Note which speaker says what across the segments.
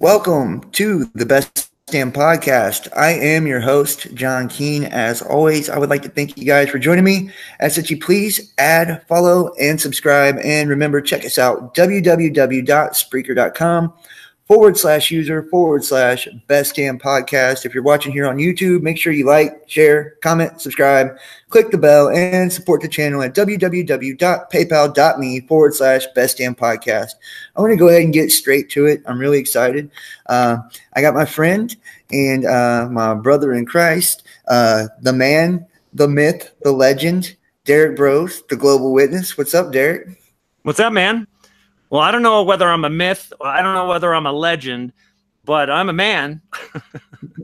Speaker 1: Welcome to the Best Damn Podcast. I am your host, Jon Keen. As always, I would like to thank you guys for joining me. As such, you please add, follow, and subscribe. And remember, check us out www.spreaker.com forward slash user forward slash best damn podcast. If you're watching here on YouTube, make sure you like, share, comment, subscribe, click the bell, and support the channel at www.paypal.me forward slash best damn podcast. I want to go ahead and get straight to it. I'm really excited. Uh, I got my friend and uh, my brother in Christ, uh, the man, the myth, the legend, Derek Broes, the global witness. What's up, Derek?
Speaker 2: What's up, man? Well, I don't know whether I'm a myth. I don't know whether I'm a legend, but I'm a man.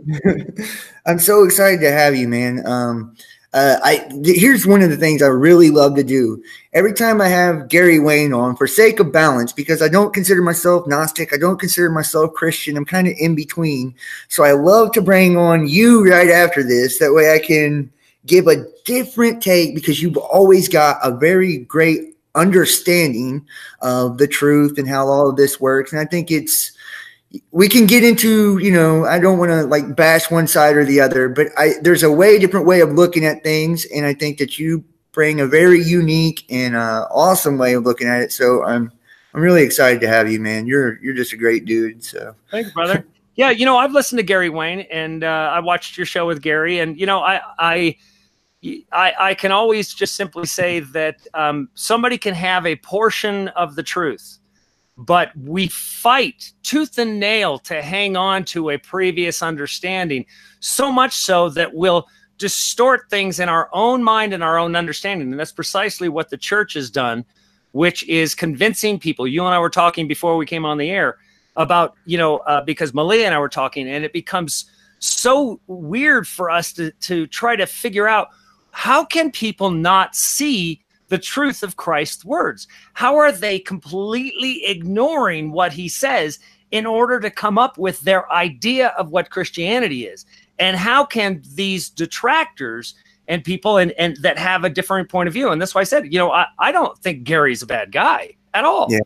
Speaker 1: I'm so excited to have you, man. Um, uh, I here's one of the things I really love to do. Every time I have Gary Wayne on, for sake of balance, because I don't consider myself Gnostic, I don't consider myself Christian. I'm kind of in between. So I love to bring on you right after this. That way I can give a different take because you've always got a very great understanding of the truth and how all of this works. And I think it's we can get into you know I don't want to like bash one side or the other, but I there's a way different way of looking at things, and I think that you bring a very unique and uh, awesome way of looking at it. So I'm I'm really excited to have you, man. You're you're just a great dude. So
Speaker 2: thanks, brother. yeah, you know I've listened to Gary Wayne, and uh, I watched your show with Gary, and you know I I I, I can always just simply say that um, somebody can have a portion of the truth, but we fight tooth and nail to hang on to a previous understanding, so much so that we'll distort things in our own mind and our own understanding. And that's precisely what the church has done, which is convincing people. You and I were talking before we came on the air about, you know, uh, because Malia and I were talking, and it becomes so weird for us to, to try to figure out how can people not see the truth of Christ's words? How are they completely ignoring what he says in order to come up with their idea of what Christianity is? And how can these detractors and people and, and that have a different point of view? And that's why I said, you know, I, I don't think Gary's a bad guy at all. Yeah.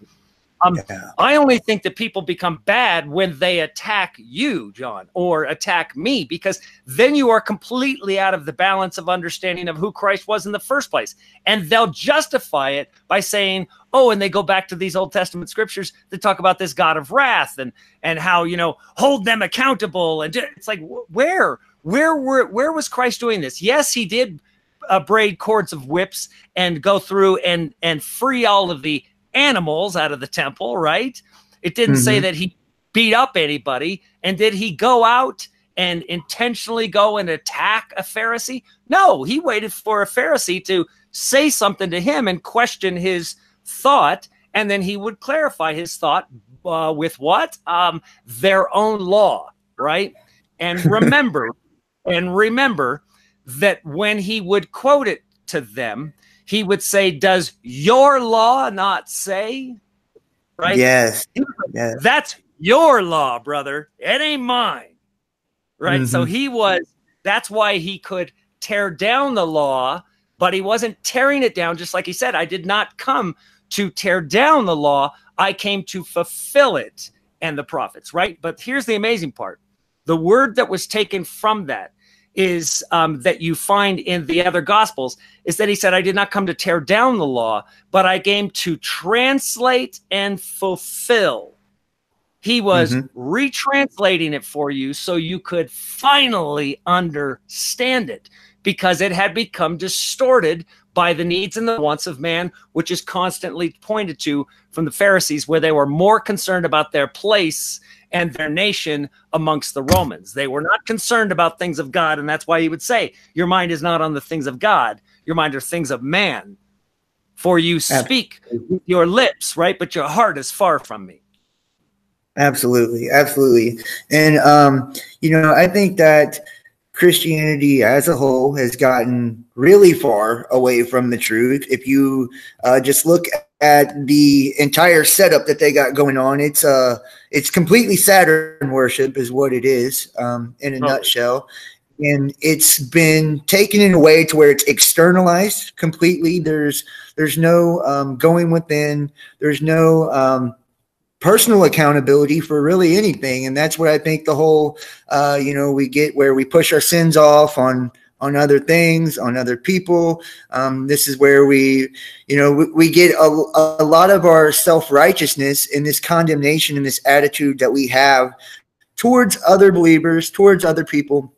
Speaker 2: Um, yeah. I only think that people become bad when they attack you, Jon, or attack me, because then you are completely out of the balance of understanding of who Christ was in the first place. And they'll justify it by saying, oh, and they go back to these Old Testament scriptures that talk about this God of wrath and and how, you know, hold them accountable. And it's like, where? Where were where was Christ doing this? Yes, he did uh, braid cords of whips and go through and and free all of the animals out of the temple, right? It didn't mm-hmm. say that he beat up anybody. And did he go out and intentionally go and attack a Pharisee? No, he waited for a Pharisee to say something to him and question his thought. And then he would clarify his thought uh, with what? Um, their own law, right? And remember, and remember that when he would quote it to them, he would say, Does your law not say?
Speaker 1: Right? Yes.
Speaker 2: yes. That's your law, brother. It ain't mine. Right. Mm-hmm. So he was, that's why he could tear down the law, but he wasn't tearing it down. Just like he said, I did not come to tear down the law, I came to fulfill it and the prophets. Right. But here's the amazing part the word that was taken from that is um, that you find in the other gospels is that he said, I did not come to tear down the law, but I came to translate and fulfill. He was mm-hmm. retranslating it for you so you could finally understand it because it had become distorted by the needs and the wants of man, which is constantly pointed to from the Pharisees, where they were more concerned about their place and their nation amongst the Romans. They were not concerned about things of God. And that's why he would say, Your mind is not on the things of God, your mind are things of man. For you speak with your lips, right? But your heart is far from me.
Speaker 1: Absolutely. Absolutely. And, um, you know, I think that Christianity as a whole has gotten really far away from the truth. If you uh, just look at the entire setup that they got going on, it's uh it's completely Saturn worship, is what it is, um, in a oh. nutshell. And it's been taken in a way to where it's externalized completely. There's there's no um, going within. There's no um, personal accountability for really anything and that's what i think the whole uh, you know we get where we push our sins off on on other things on other people. Um, this is where we you know we, we get a, a lot of our self-righteousness in this condemnation and this attitude that we have towards other believers towards other people.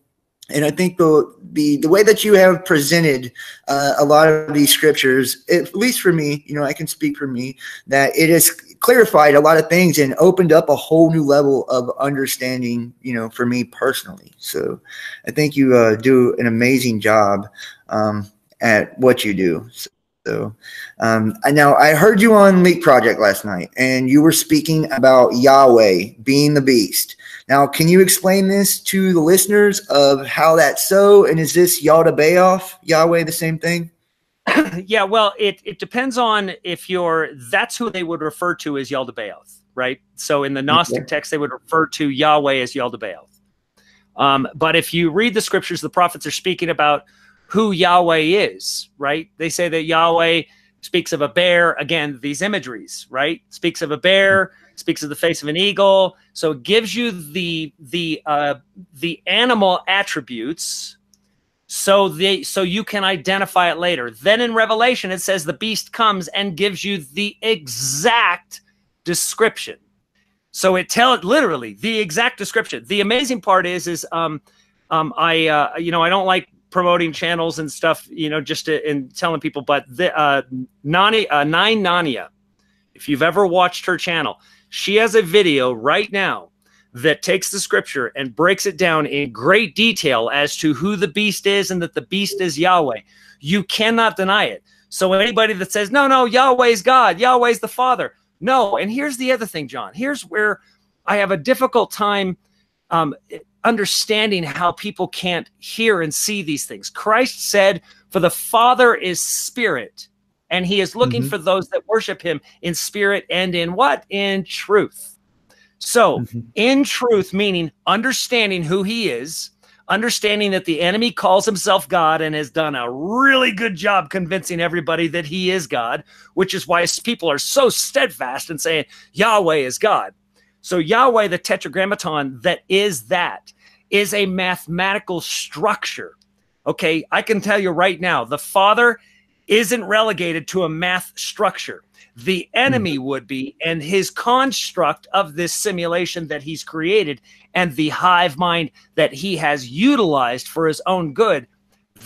Speaker 1: And I think the the the way that you have presented uh, a lot of these scriptures, at least for me, you know, I can speak for me that it has clarified a lot of things and opened up a whole new level of understanding, you know, for me personally. So I think you uh, do an amazing job um, at what you do. So um, now I heard you on Leak Project last night, and you were speaking about Yahweh being the beast. Now, can you explain this to the listeners of how that's so? And is this Yaldabaoth, Yahweh, the same thing?
Speaker 2: yeah, well, it, it depends on if you're, that's who they would refer to as Yaldabaoth, right? So in the Gnostic okay. text, they would refer to Yahweh as Yaldabaoth. Um, but if you read the scriptures, the prophets are speaking about who Yahweh is, right? They say that Yahweh speaks of a bear. Again, these imageries, right? Speaks of a bear, speaks of the face of an eagle. So it gives you the the uh, the animal attributes so they so you can identify it later. Then in Revelation it says the beast comes and gives you the exact description. So it tells literally the exact description. The amazing part is is um um I uh you know I don't like promoting channels and stuff you know just to, and telling people but the uh Nani uh, Nine Nania if you've ever watched her channel she has a video right now that takes the scripture and breaks it down in great detail as to who the beast is and that the beast is Yahweh. You cannot deny it. So anybody that says, no, no, Yahweh's God, Yahweh's the Father. No. And here's the other thing, Jon. Here's where I have a difficult time um, understanding how people can't hear and see these things. Christ said, For the Father is spirit, and he is looking mm-hmm. for those that worship him in spirit and in what? In truth. So, mm-hmm. in truth, meaning understanding who he is, understanding that the enemy calls himself God and has done a really good job convincing everybody that he is God, which is why people are so steadfast in saying Yahweh is God. So, Yahweh, the tetragrammaton that is that, is a mathematical structure. Okay, I can tell you right now, the Father isn't relegated to a math structure the enemy hmm. would be and his construct of this simulation that he's created and the hive mind that he has utilized for his own good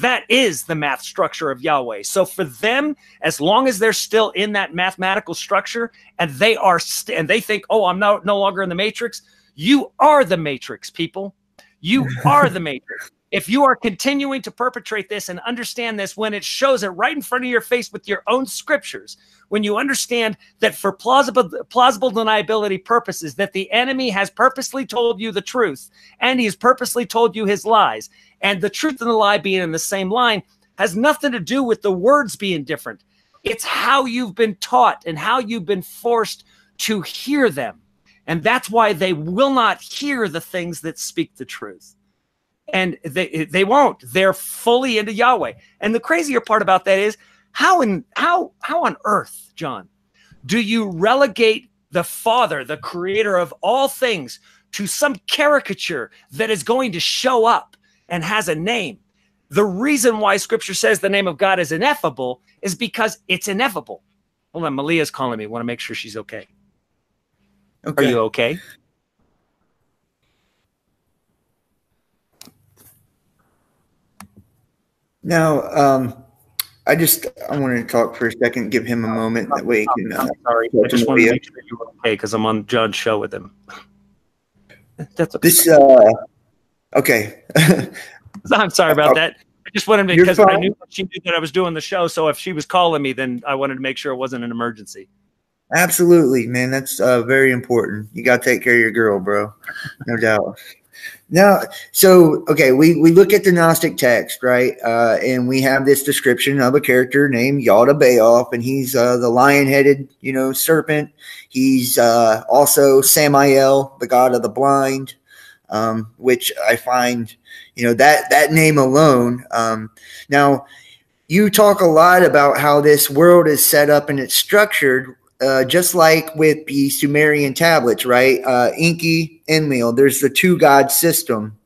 Speaker 2: that is the math structure of Yahweh. So for them, as long as they're still in that mathematical structure and they are st- and they think, "Oh, I'm no no longer in the matrix," you are the matrix, people. You are the matrix if you are continuing to perpetrate this and understand this when it shows it right in front of your face with your own scriptures, when you understand that for plausible plausible deniability purposes that the enemy has purposely told you the truth and he has purposely told you his lies and the truth and the lie being in the same line has nothing to do with the words being different. It's how you've been taught and how you've been forced to hear them. And that's why they will not hear the things that speak the truth and they they won't. They're fully into Yahweh. And the crazier part about that is how in how how on earth, Jon, do you relegate the Father, the creator of all things, to some caricature that is going to show up and has a name? The reason why scripture says the name of God is ineffable is because it's ineffable. Hold on, Malia's calling me. Want to make sure she's okay. okay. Are you okay?
Speaker 1: Now, um, I just I wanted to talk for a second, give him a moment. That way, he
Speaker 2: can. Uh, I'm sorry, I just wanted to make sure you were okay because I'm on Jon's show with him.
Speaker 1: That's okay. this. Uh, okay.
Speaker 2: I'm sorry about that. I just wanted to because I knew she knew that I was doing the show. So if she was calling me, then I wanted to make sure it wasn't an emergency.
Speaker 1: Absolutely, man. That's uh, very important. You got to take care of your girl, bro. No doubt. Now, so okay, we we look at the Gnostic text, right? Uh, and we have this description of a character named Yaldabaoth, and he's uh, the lion-headed, you know, serpent. He's uh, also Samael, the god of the blind, um, which I find, you know, that that name alone. Um, now, you talk a lot about how this world is set up and it's structured uh, just like with the Sumerian tablets, right? Uh, Enki, Enlil, there's the two God system.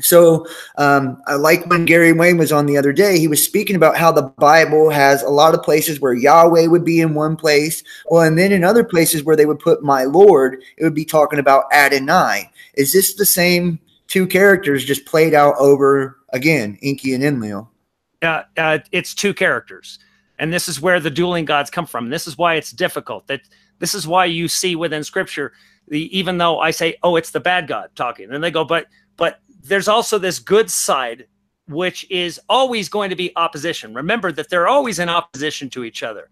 Speaker 1: So, um, I like when Gary Wayne was on the other day, he was speaking about how the Bible has a lot of places where Yahweh would be in one place. Well, and then in other places where they would put my Lord, it would be talking about Adonai. Is this the same two characters just played out over again, Enki and Enlil?
Speaker 2: Uh, uh, it's two characters. And this is where the dueling gods come from. This is why it's difficult. That this is why you see within scripture, the, even though I say, oh, it's the bad God talking, and they go, but but there's also this good side, which is always going to be opposition. Remember that they're always in opposition to each other.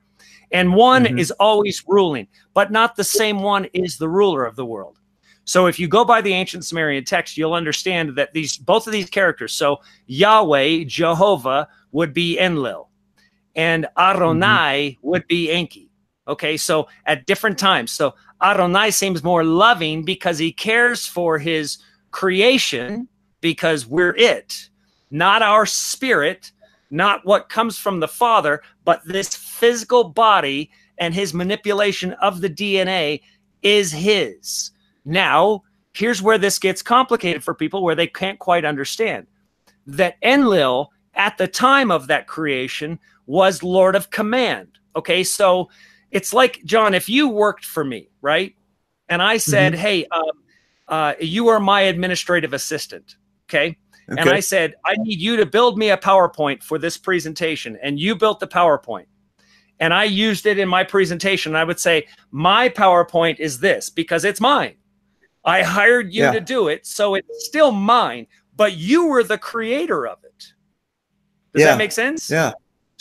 Speaker 2: And one mm-hmm. is always ruling, but not the same one is the ruler of the world. So if you go by the ancient Sumerian text, you'll understand that these both of these characters, so Yahweh, Jehovah, would be Enlil, and Adonai mm-hmm. would be Enki. Okay, so at different times. So Adonai seems more loving because he cares for his creation because we're it, not our spirit, not what comes from the Father, but this physical body and his manipulation of the DNA is his. Now, here's where this gets complicated for people where they can't quite understand that Enlil, at the time of that creation, was Lord of Command. Okay, so it's like, Jon, if you worked for me, right? And I said, mm-hmm. hey, um, uh, you are my administrative assistant. Okay? okay. And I said, I need you to build me a PowerPoint for this presentation. And you built the PowerPoint. And I used it in my presentation. I would say, my PowerPoint is this because it's mine. I hired you yeah. to do it. So it's still mine, but you were the creator of it. Does yeah. that make sense?
Speaker 1: Yeah.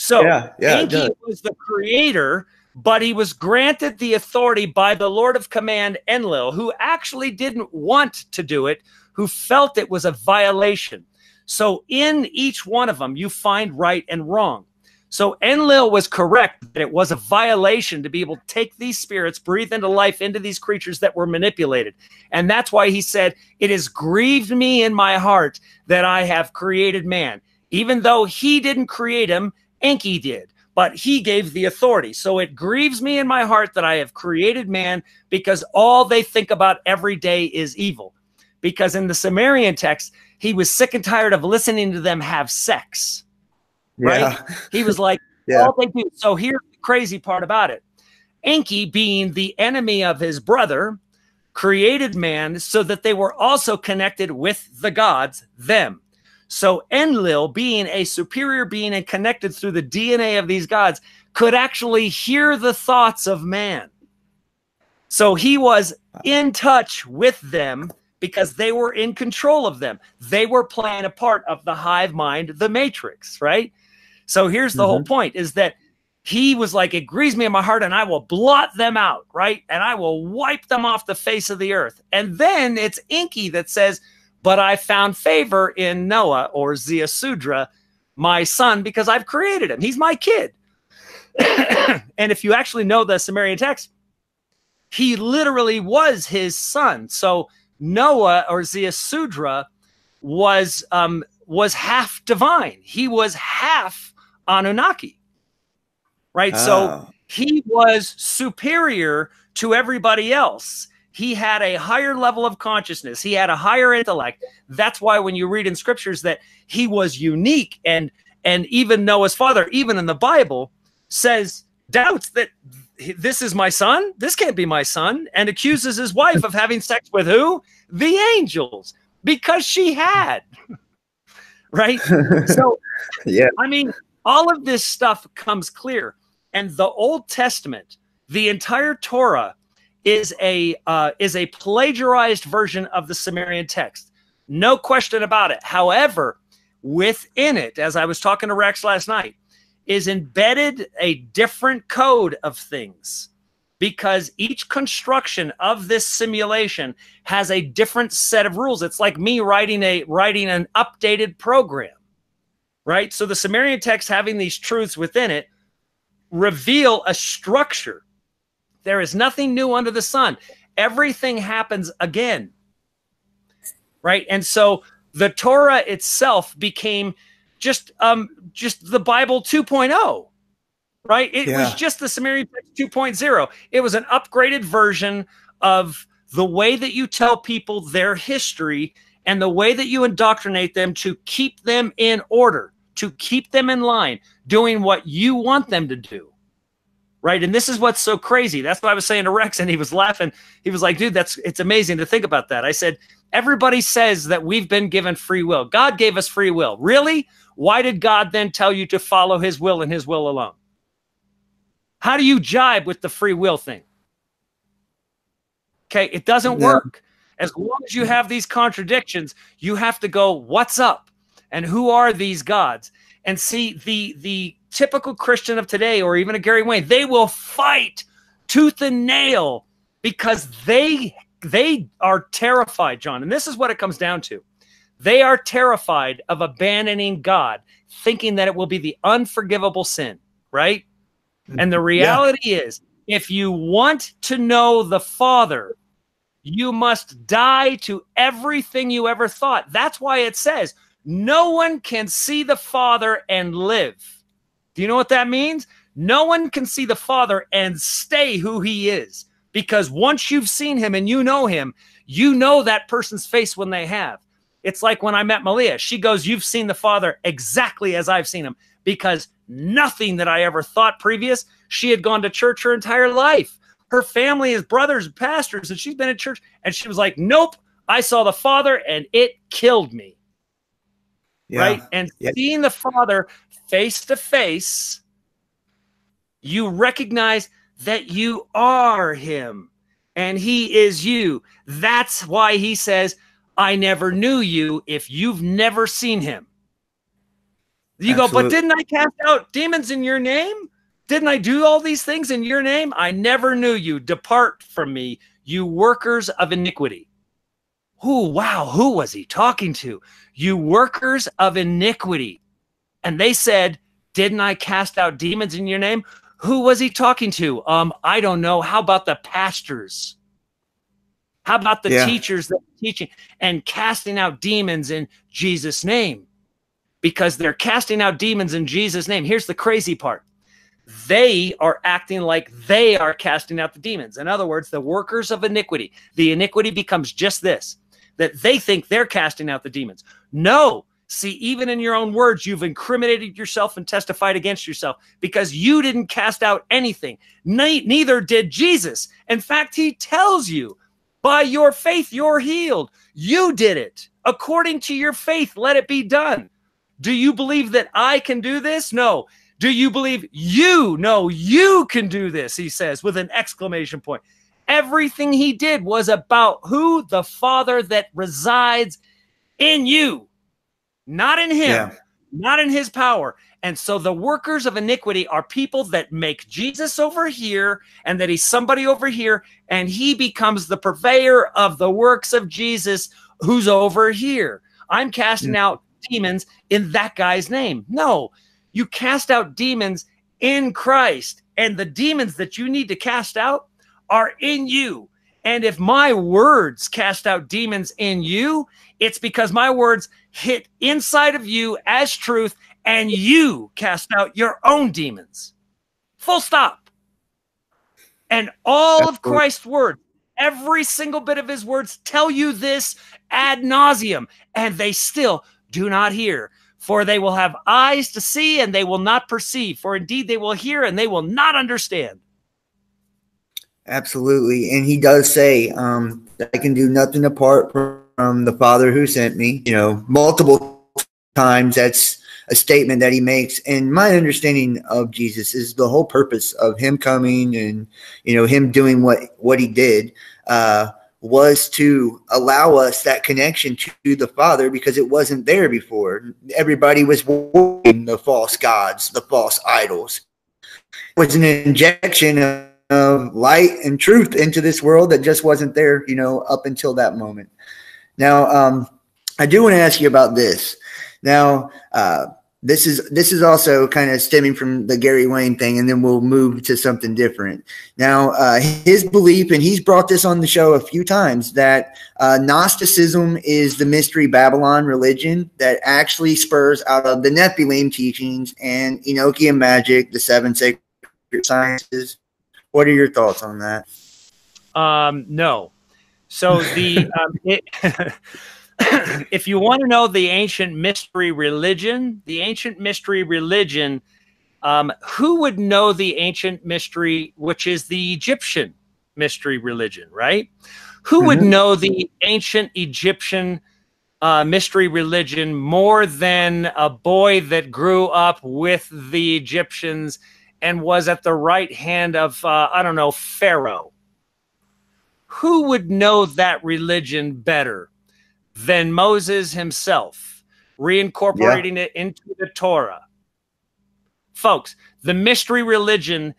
Speaker 2: So yeah, yeah, Enki was the creator, but he was granted the authority by the Lord of Command Enlil, who actually didn't want to do it, who felt it was a violation. So in each one of them, you find right and wrong. So Enlil was correct that it was a violation to be able to take these spirits, breathe into life into these creatures that were manipulated. And that's why he said, It has grieved me in my heart that I have created man. Even though he didn't create him, Enki did, but he gave the authority. So it grieves me in my heart that I have created man because all they think about every day is evil because in the Sumerian text, he was sick and tired of listening to them have sex. Right? Yeah. He was like, yeah. all they do. So here's the crazy part about it. Enki, being the enemy of his brother, created man so that they were also connected with the gods, them. So Enlil, being a superior being and connected through the DNA of these gods, could actually hear the thoughts of man. So he was in touch with them because they were in control of them. They were playing a part of the hive mind, the matrix, right? So here's the mm-hmm. whole point is that he was like, it grieves me in my heart and I will blot them out, right? And I will wipe them off the face of the earth. And then it's Enki that says, but I found favor in Noah or Ziusudra, my son, because I've created him. He's my kid. and if you actually know the Sumerian text, he literally was his son. So Noah or Ziusudra was um, was half divine. He was half Anunnaki. Right? Oh. So he was superior to everybody else. He had a higher level of consciousness. He had a higher intellect. That's why when you read in scriptures that he was unique and and even Noah's father, even in the Bible, says doubts that this is my son. This can't be my son, and accuses his wife of having sex with who? The angels, because she had. right? So, yeah. I mean, all of this stuff comes clear. And the Old Testament, the entire Torah, is a uh, is a plagiarized version of the Sumerian text. No question about it. However, within it, as I was talking to Rex last night, is embedded a different code of things because each construction of this simulation has a different set of rules. It's like me writing a writing an updated program. Right? So the Sumerian text having these truths within it reveal a structure. There is nothing new under the sun. Everything happens again. Right? And so the Torah itself became just um just the Bible 2.0. right? It yeah. was just the Sumerian text 2.0. It was an upgraded version of the way that you tell people their history and the way that you indoctrinate them to keep them in order, to keep them in line, doing what you want them to do. Right. And this is what's so crazy. That's what I was saying to Rex, and he was laughing. He was like, dude, that's it's amazing to think about that. I said, everybody says that we've been given free will. God gave us free will. Really? Why did God then tell you to follow his will and his will alone? How do you jibe with the free will thing? Okay, it doesn't yeah. work. As long as you have these contradictions, you have to go, what's up? And who are these gods? And see, the the typical Christian of today, or even a Gary Wayne, they will fight tooth and nail because they they are terrified, Jon. And this is what it comes down to. They are terrified of abandoning God, thinking that it will be the unforgivable sin, right? And the reality yeah. is, if you want to know the Father, you must die to everything you ever thought. That's why it says, no one can see the Father and live. Do you know what that means? No one can see the Father and stay who he is. Because once you've seen him and you know him, you know that person's face when they have. It's like when I met Malia. She goes, You've seen the Father exactly as I've seen him because nothing that I ever thought previous. She had gone to church her entire life. Her family is brothers and pastors, and she's been in church. And she was like, Nope, I saw the Father and it killed me. Yeah. Right. And seeing the Father face to face, you recognize that you are Him and He is you. That's why He says, I never knew you if you've never seen Him. You Absolutely. go, but didn't I cast out demons in your name? Didn't I do all these things in your name? I never knew you. Depart from me, you workers of iniquity. Who, wow, who was he talking to? You workers of iniquity. And they said, Didn't I cast out demons in your name? Who was he talking to? Um, I don't know. How about the pastors? How about the yeah. teachers that are teaching and casting out demons in Jesus' name? because they're casting out demons in Jesus' name. Here's the crazy part they are acting like they are casting out the demons. In other words, the workers of iniquity. The iniquity becomes just this that they think they're casting out the demons. No. See, even in your own words, you've incriminated yourself and testified against yourself because you didn't cast out anything. Ne- neither did Jesus. In fact, he tells you, by your faith, you're healed. You did it. According to your faith, let it be done. Do you believe that I can do this? No. Do you believe you? No, you can do this, he says with an exclamation point. Everything he did was about who? The Father that resides in you, not in him, yeah. not in his power. And so the workers of iniquity are people that make Jesus over here and that he's somebody over here, and he becomes the purveyor of the works of Jesus who's over here. I'm casting yeah. out demons in that guy's name. No, you cast out demons in Christ, and the demons that you need to cast out are in you. And if my words cast out demons in you, it's because my words hit inside of you as truth and you cast out your own demons. Full stop. And all of Christ's words, every single bit of his words tell you this ad nauseum, and they still do not hear. For they will have eyes to see and they will not perceive. For indeed they will hear and they will not understand.
Speaker 1: Absolutely. And he does say, um, I can do nothing apart from the Father who sent me. You know, multiple times that's a statement that he makes. And my understanding of Jesus is the whole purpose of him coming and, you know, him doing what, what he did. Uh, was to allow us that connection to the Father because it wasn't there before. Everybody was worshiping the false gods, the false idols. It was an injection of light and truth into this world that just wasn't there, you know, up until that moment. Now, um, I do want to ask you about this. Now, uh, this is this is also kind of stemming from the Gary Wayne thing, and then we'll move to something different. Now, uh, his belief, and he's brought this on the show a few times, that uh, Gnosticism is the mystery Babylon religion that actually spurs out of the Nephilim teachings and Enochian magic, the seven sacred sciences? What are your thoughts on that?
Speaker 2: Um, no. So the um, it, if you want to know the ancient mystery religion, the ancient mystery religion, um, who would know the ancient mystery, which is the Egyptian mystery religion, right? Who mm-hmm. would know the ancient Egyptian uh, mystery religion more than a boy that grew up with the Egyptians and was at the right hand of, uh, I don't know, Pharaoh? Who would know that religion better than Moses himself, reincorporating yeah. it into the Torah? Folks, the mystery religion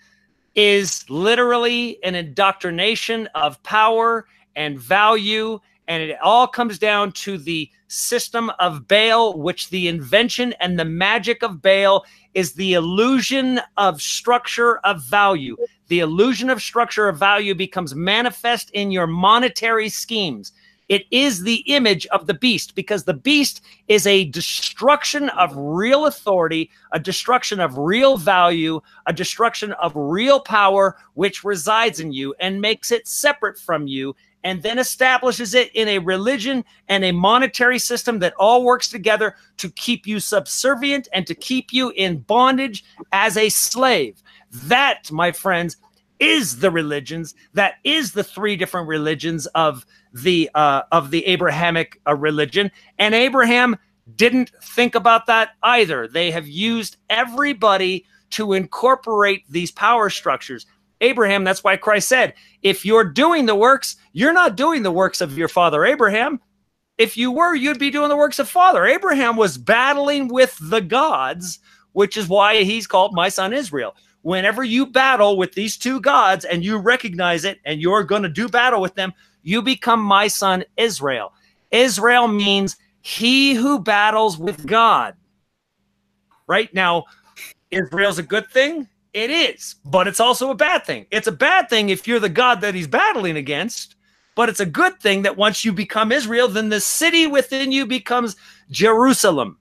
Speaker 2: is literally an indoctrination of power and value and it all comes down to the system of Baal, which the invention and the magic of Baal is the illusion of structure of value. The illusion of structure of value becomes manifest in your monetary schemes. It is the image of the beast because the beast is a destruction of real authority, a destruction of real value, a destruction of real power, which resides in you and makes it separate from you and then establishes it in a religion and a monetary system that all works together to keep you subservient and to keep you in bondage as a slave. That, my friends, is the religions. That is the three different religions of the uh, of the Abrahamic uh, religion. And Abraham didn't think about that either. They have used everybody to incorporate these power structures. Abraham. That's why Christ said, if you're doing the works, you're not doing the works of your father Abraham. If you were, you'd be doing the works of father. Abraham was battling with the gods, which is why he's called my son Israel. Whenever you battle with these two gods and you recognize it and you're going to do battle with them, you become my son Israel. Israel means he who battles with God. Right now, Israel's a good thing. It is, but it's also a bad thing. It's a bad thing if you're the God that he's battling against, but it's a good thing that once you become Israel, then the city within you becomes Jerusalem.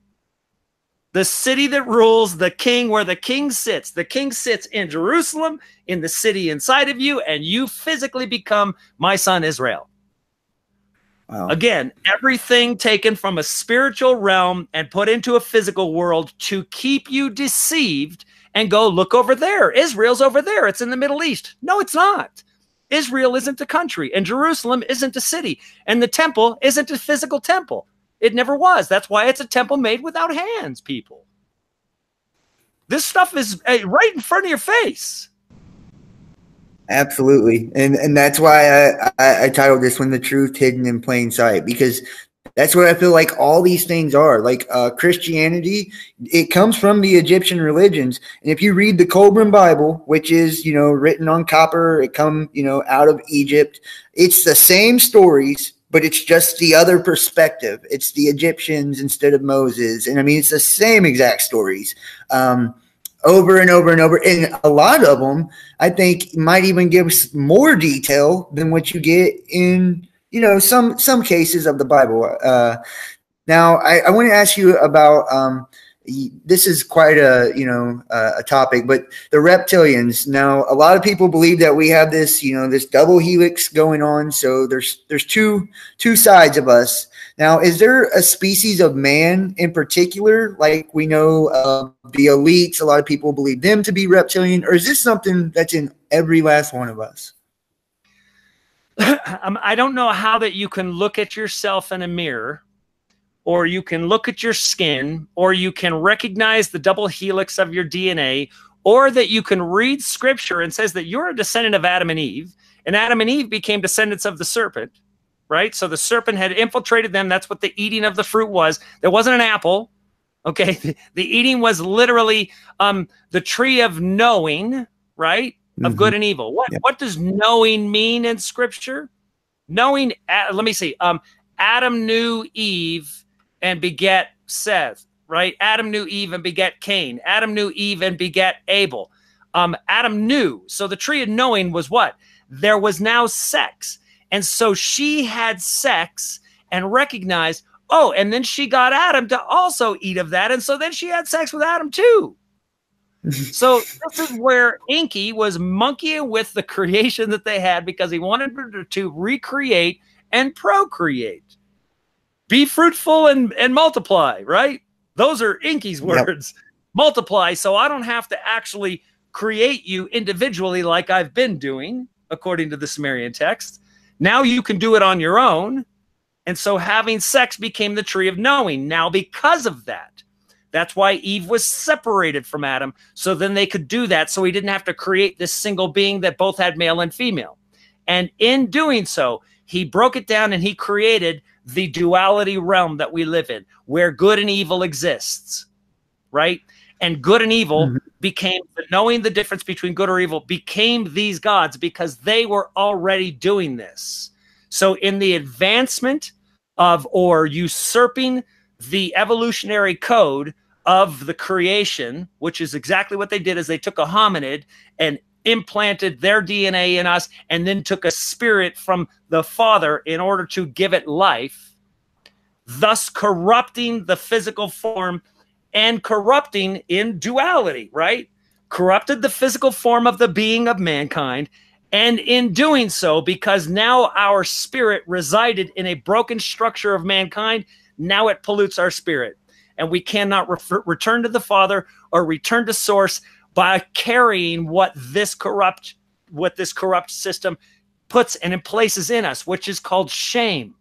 Speaker 2: The city that rules, the king where the king sits. The king sits in Jerusalem, in the city inside of you, and you physically become my son Israel. Wow. Again, everything taken from a spiritual realm and put into a physical world to keep you deceived and go look over there. Israel's over there. It's in the Middle East. No, it's not. Israel isn't a country, and Jerusalem isn't a city, and the temple isn't a physical temple. It never was. That's why it's a temple made without hands, people. This stuff is uh, right in front of your face.
Speaker 1: Absolutely, and and that's why I, I, I titled this one "The Truth Hidden in Plain Sight" because that's what I feel like all these things are. Like uh, Christianity, it comes from the Egyptian religions. And if you read the Kolbrin Bible, which is, you know, written on copper, it come, you know, out of Egypt, it's the same stories, but it's just the other perspective. It's the Egyptians instead of Moses. And I mean, it's the same exact stories. Um, over and over and over. And a lot of them, I think, might even give us more detail than what you get in you know some some cases of the Bible. Uh, now, I, I want to ask you about. Um, this is quite a you know uh, a topic, but the reptilians. Now, a lot of people believe that we have this you know this double helix going on. So there's there's two two sides of us. Now, is there a species of man in particular, like we know uh, the elites? A lot of people believe them to be reptilian, or is this something that's in every last one of us?
Speaker 2: Um, I don't know how that you can look at yourself in a mirror or you can look at your skin or you can recognize the double helix of your DNA or that you can read scripture and says that you're a descendant of Adam and Eve and Adam and Eve became descendants of the serpent right? So the serpent had infiltrated them. That's what the eating of the fruit was. There wasn't an apple okay? The, the eating was literally um the tree of knowing right of mm-hmm. good and evil. What yeah. what does knowing mean in scripture? Knowing let me see. Um Adam knew Eve and beget Seth, right? Adam knew Eve and beget Cain. Adam knew Eve and beget Abel. Um Adam knew. So the tree of knowing was what? There was now sex. And so she had sex and recognized, oh, and then she got Adam to also eat of that. And so then she had sex with Adam too. so this is where Enki was monkeying with the creation that they had because he wanted to recreate and procreate. Be fruitful and, and multiply, right? Those are Enki's words. Yep. Multiply, so I don't have to actually create you individually like I've been doing, according to the Sumerian text. Now you can do it on your own. And so having sex became the tree of knowing. Now, because of that, that's why Eve was separated from Adam. So then they could do that. So he didn't have to create this single being that both had male and female. And in doing so, he broke it down and he created the duality realm that we live in, where good and evil exists, right? And good and evil mm-hmm. became knowing the difference between good or evil became these gods because they were already doing this. So, in the advancement of or usurping the evolutionary code of the creation, which is exactly what they did, is they took a hominid and implanted their DNA in us and then took a spirit from the Father in order to give it life, thus corrupting the physical form and corrupting in duality, right? Corrupted the physical form of the being of mankind. And in doing so, because now our spirit resided in a broken structure of mankind, now it pollutes our spirit. And we cannot refer, return to the Father or return to source by carrying what this corrupt what this corrupt system puts and it places in us, which is called shame.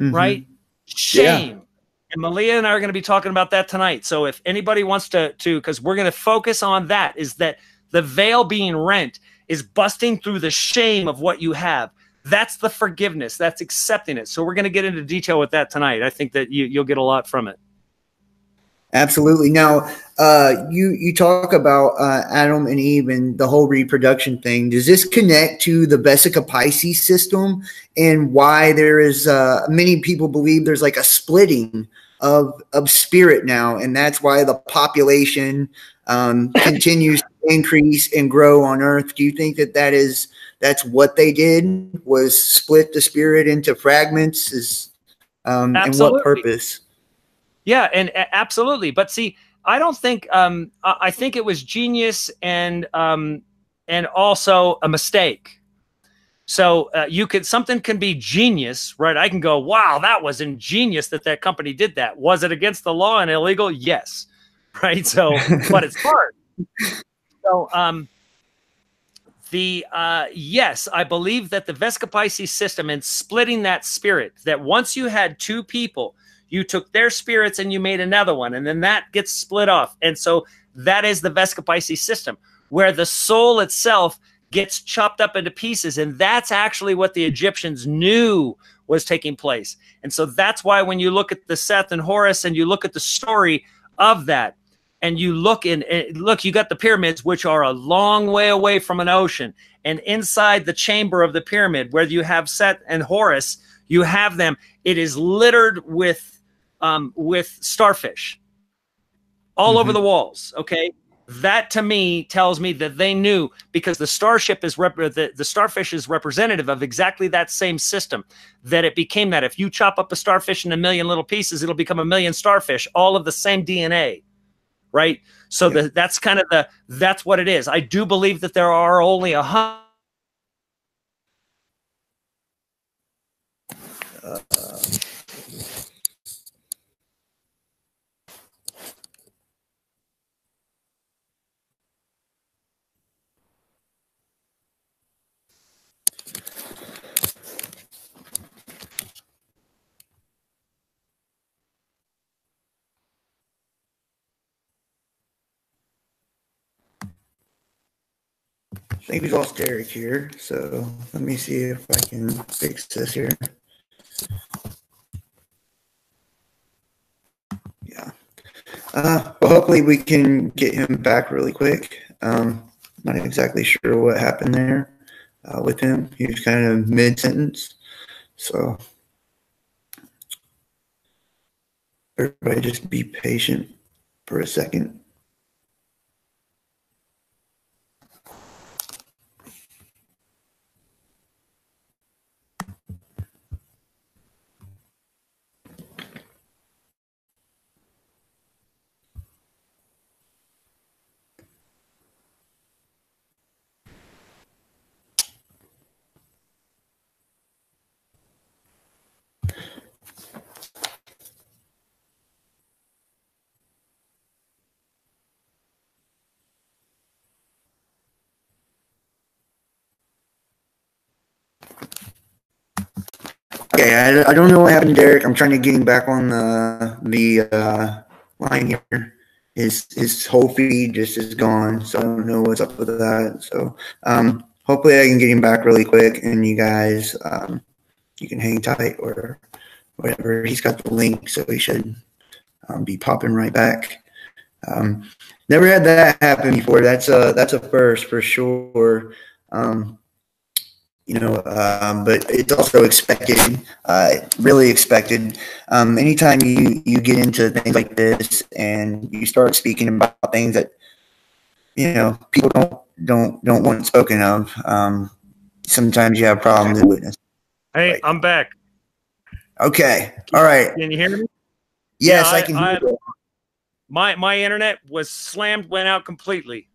Speaker 2: Mm-hmm. Right? Shame. Yeah. And Malia and I are going to be talking about that tonight. So if anybody wants to to because we're going to focus on that is that the veil being rent is busting through the shame of what you have. That's the forgiveness. That's accepting it. So we're going to get into detail with that tonight. I think that you, you'll get a lot from it.
Speaker 1: Absolutely. Now, uh, you you talk about uh, Adam and Eve and the whole reproduction thing. Does this connect to the Vesica Pisces system and why there is uh, many people believe there's like a splitting of of spirit now, and that's why the population um, continues to increase and grow on Earth? Do you think that that is that's what they did was split the spirit into fragments? Is um, and what purpose?
Speaker 2: Yeah, and absolutely. But see, I don't think um, I think it was genius and um, and also a mistake. So uh, you could something can be genius, right? I can go, wow, that was ingenious that that company did that. Was it against the law and illegal? Yes, right. So, but it's hard. So, um, the uh, yes, I believe that the Vesica Pisces system and splitting that spirit, that once you had two people you took their spirits and you made another one, and then that gets split off. And so that is the Vesica Pisces system, where the soul itself gets chopped up into pieces. And that's actually what the Egyptians knew was taking place. And so that's why when you look at the Seth and Horus and you look at the story of that, and you look in eh, look you got the pyramids which are a long way away from an ocean and inside the chamber of the pyramid where you have Seth and Horus you have them it is littered with um, with starfish all mm-hmm. over the walls. Okay. That to me tells me that they knew because the starship is rep- the, the starfish is representative of exactly that same system that it became that if you chop up a starfish in a million little pieces, it'll become a million starfish, all of the same DNA. Right. So yeah. the, that's kind of the that's what it is. I do believe that there are only a hundred. Uh, I think we lost Derek here, so let me see if I can fix this here. Yeah. Uh, well, hopefully we can get him back really quick. Um, not exactly sure what happened there uh, with him. He was kind of mid sentence. So everybody just be patient for a second.
Speaker 1: Okay, I, I don't know what happened Derek. I'm trying to get him back on the the uh, line here. His his whole feed just is gone, so I don't know what's up with that. So um, hopefully I can get him back really quick, and you guys um, you can hang tight or whatever. He's got the link, so he should um, be popping right back. Um, never had that happen before. That's a that's a first for sure. Um, you know, um, but it's also expected, uh, really expected. Um, anytime you, you get into things like this and you start speaking about things that, you know, people don't, don't, don't want spoken of, um, sometimes you have problems with witness.
Speaker 2: Hey, I'm back.
Speaker 1: Okay. All right.
Speaker 2: Can you hear me?
Speaker 1: Yes, yeah, I, I, can
Speaker 2: I, My, my internet was slammed, went out completely.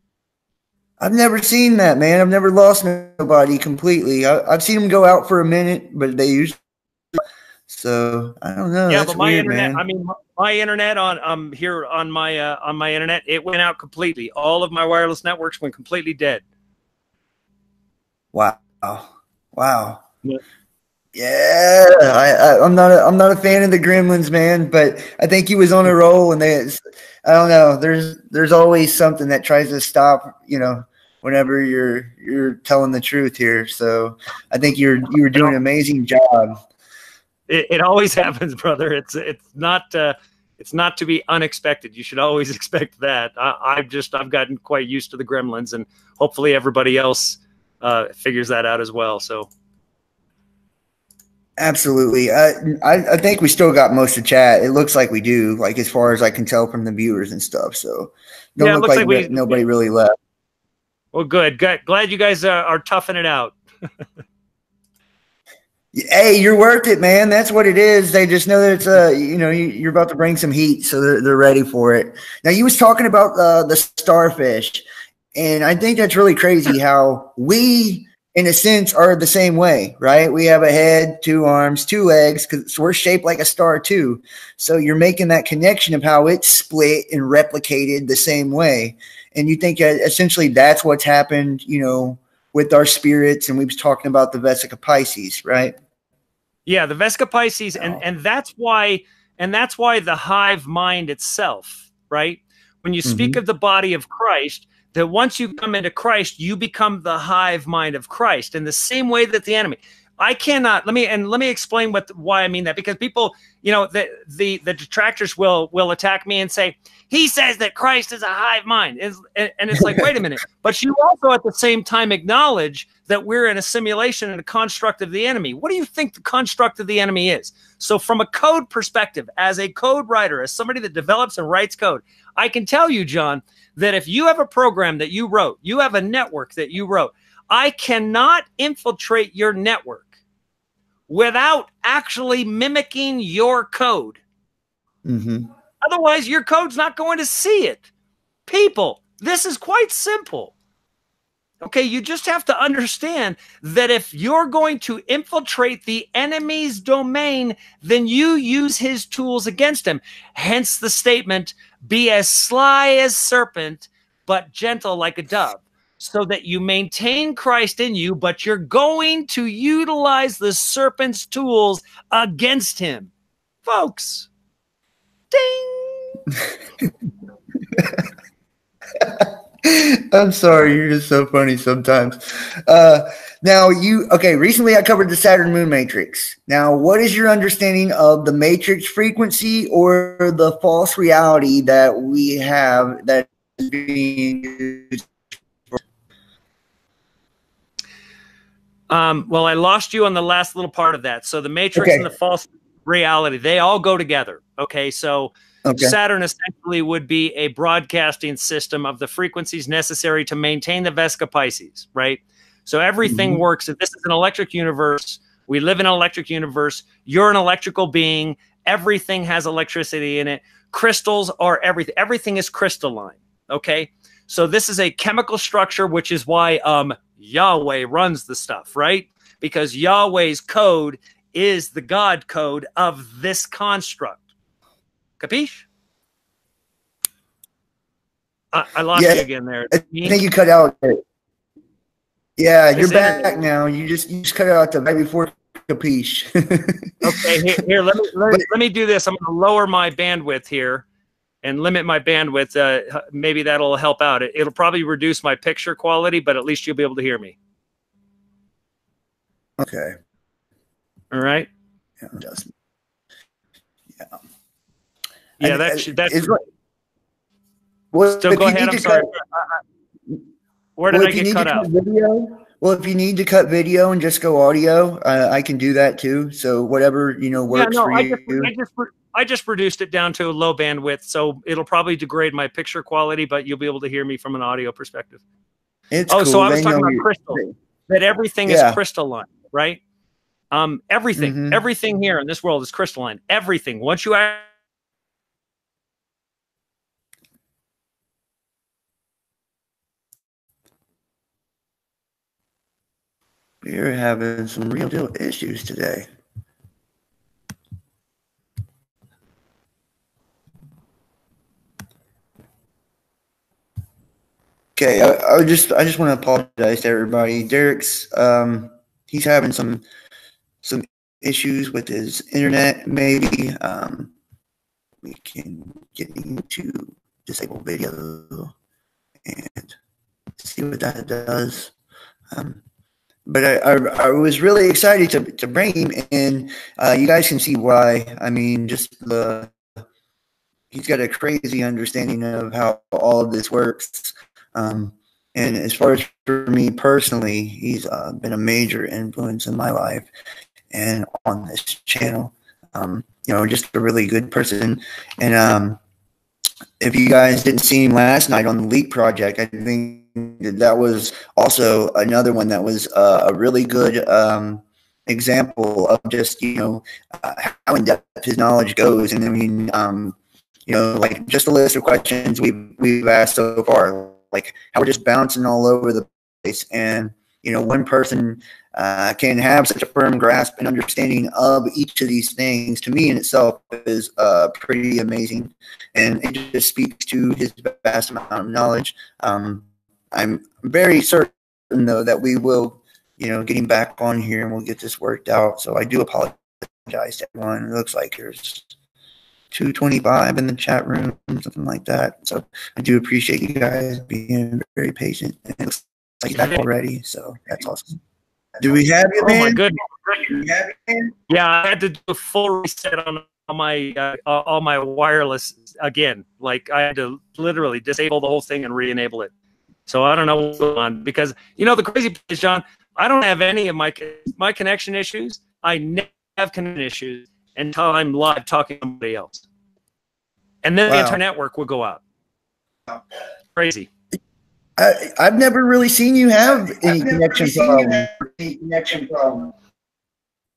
Speaker 1: I've never seen that, man. I've never lost nobody completely. I, have seen them go out for a minute, but they usually. So I don't know.
Speaker 2: Yeah,
Speaker 1: That's
Speaker 2: but my
Speaker 1: weird,
Speaker 2: internet.
Speaker 1: Man.
Speaker 2: I mean, my internet on um here on my uh, on my internet, it went out completely. All of my wireless networks went completely dead.
Speaker 1: Wow! Wow! Yeah. Yeah, I, I, am not. A, I'm not a fan of the Gremlins, man. But I think he was on a roll, and they. I don't know. There's there's always something that tries to stop. You know, whenever you're you're telling the truth here. So I think you're you were doing an amazing job.
Speaker 2: It, it always happens, brother. It's it's not uh, it's not to be unexpected. You should always expect that. I, I've just I've gotten quite used to the gremlins, and hopefully everybody else uh, figures that out as well. So.
Speaker 1: Absolutely. I, I, I think we still got most of chat. It looks like we do, like as far as I can tell from the viewers and stuff. So don't yeah, look like, like we, nobody really left.
Speaker 2: Well, good. Glad you guys are, are toughing it out.
Speaker 1: hey, you're worth it, man. That's what it is. They just know that it's uh, you know, you're about to bring some heat, so they're, they're ready for it. Now, you was talking about uh, the starfish, and I think that's really crazy how we, in a sense, are the same way, right? We have a head, two arms, two legs, because we're shaped like a star too. So you're making that connection of how it's split and replicated the same way and you think essentially that's what's happened, you know, with our spirits, and we was talking about the Vesica Pisces, right?
Speaker 2: Yeah, the Vesica Pisces, oh. and and that's why, and that's why the hive mind itself, right? When you speak mm-hmm. of the body of Christ, that once you come into Christ, you become the hive mind of Christ, in the same way that the enemy. I cannot let me and let me explain what why I mean that because people, you know, the the the detractors will will attack me and say he says that Christ is a hive mind, and, and it's like wait a minute, but you also at the same time acknowledge that we're in a simulation and a construct of the enemy. What do you think the construct of the enemy is? So from a code perspective, as a code writer, as somebody that develops and writes code, I can tell you, Jon, that if you have a program that you wrote, you have a network that you wrote, I cannot infiltrate your network without actually mimicking your code.
Speaker 1: Mm-hmm.
Speaker 2: Otherwise, your code's not going to see it. People, this is quite simple. Okay, you just have to understand that if you're going to infiltrate the enemy's domain, then you use his tools against him. Hence the statement be as sly as serpent, but gentle like a dove so that you maintain Christ in you, but you're going to utilize the serpent's tools against him. Folks, ding.
Speaker 1: I'm sorry, you're just so funny sometimes. Uh, now, you okay? Recently, I covered the Saturn Moon Matrix. Now, what is your understanding of the matrix frequency or the false reality that we have that is being used
Speaker 2: Um, well, I lost you on the last little part of that. So the matrix okay. and the false reality, they all go together. Okay. So okay. Saturn essentially would be a broadcasting system of the frequencies necessary to maintain the Vesca Pisces, right? So everything mm-hmm. works. If this is an electric universe, we live in an electric universe. You're an electrical being. Everything has electricity in it. Crystals are everything. Everything is crystalline. Okay. So this is a chemical structure, which is why um, Yahweh runs the stuff, right? Because Yahweh's code is the God code of this construct. Capiche? I, I lost yeah, you again there.
Speaker 1: I think you cut out. Yeah, you're back now. You just you just cut out the right before capiche.
Speaker 2: okay, here, here let, me, let, me, let me do this. I'm going to lower my bandwidth here and limit my bandwidth. Uh, maybe that'll help out. It, it'll probably reduce my picture quality, but at least you'll be able to hear me.
Speaker 1: Okay.
Speaker 2: All right.
Speaker 1: Yeah. Just,
Speaker 2: yeah. Yeah, that's that's. Is,
Speaker 1: well,
Speaker 2: Still go ahead. I'm sorry. Cut, Where did well, I get cut out?
Speaker 1: Video, well, if you need to cut video and just go audio, uh, I can do that too. So whatever you know works yeah, no, for
Speaker 2: I
Speaker 1: you.
Speaker 2: Just, I just I just reduced it down to a low bandwidth, so it'll probably degrade my picture quality, but you'll be able to hear me from an audio perspective.
Speaker 1: It's oh, cool.
Speaker 2: so I was they talking about crystal. That everything yeah. is crystalline, right? Um, everything, mm-hmm. everything here in this world is crystalline. Everything. Once you add
Speaker 1: We're having some real deal issues today. Okay, I, I just I just want to apologize to everybody. Derek's um, he's having some some issues with his internet. Maybe um, we can get into disable video and see what that does. Um, but I, I, I, was really excited to, to bring him in. Uh, you guys can see why. I mean, just the he's got a crazy understanding of how all of this works. Um, and as far as for me personally, he's uh, been a major influence in my life and on this channel. Um, you know, just a really good person. And um, if you guys didn't see him last night on the Leak Project, I think that was also another one that was uh, a really good um, example of just you know uh, how in depth his knowledge goes. And I mean, um, you know, like just a list of questions we've we've asked so far, like how we're just bouncing all over the place, and you know, one person uh, can have such a firm grasp and understanding of each of these things to me in itself is uh, pretty amazing. And it just speaks to his vast amount of knowledge. Um, I'm very certain, though, that we will, you know, getting back on here and we'll get this worked out. So I do apologize to everyone. It looks like there's 225 in the chat room, something like that. So I do appreciate you guys being very patient. It looks like that already. So that's awesome. Do we have you, man?
Speaker 2: Oh my goodness! Yeah, I had to do a full reset on all my uh, all my wireless again. Like I had to literally disable the whole thing and re-enable it. So I don't know what's going on because you know the crazy part is, Jon. I don't have any of my my connection issues. I never have connection issues until I'm live talking to somebody else, and then wow. the entire network will go out. Crazy.
Speaker 1: I, have never really seen you have any connection problem. Any connection
Speaker 2: problem.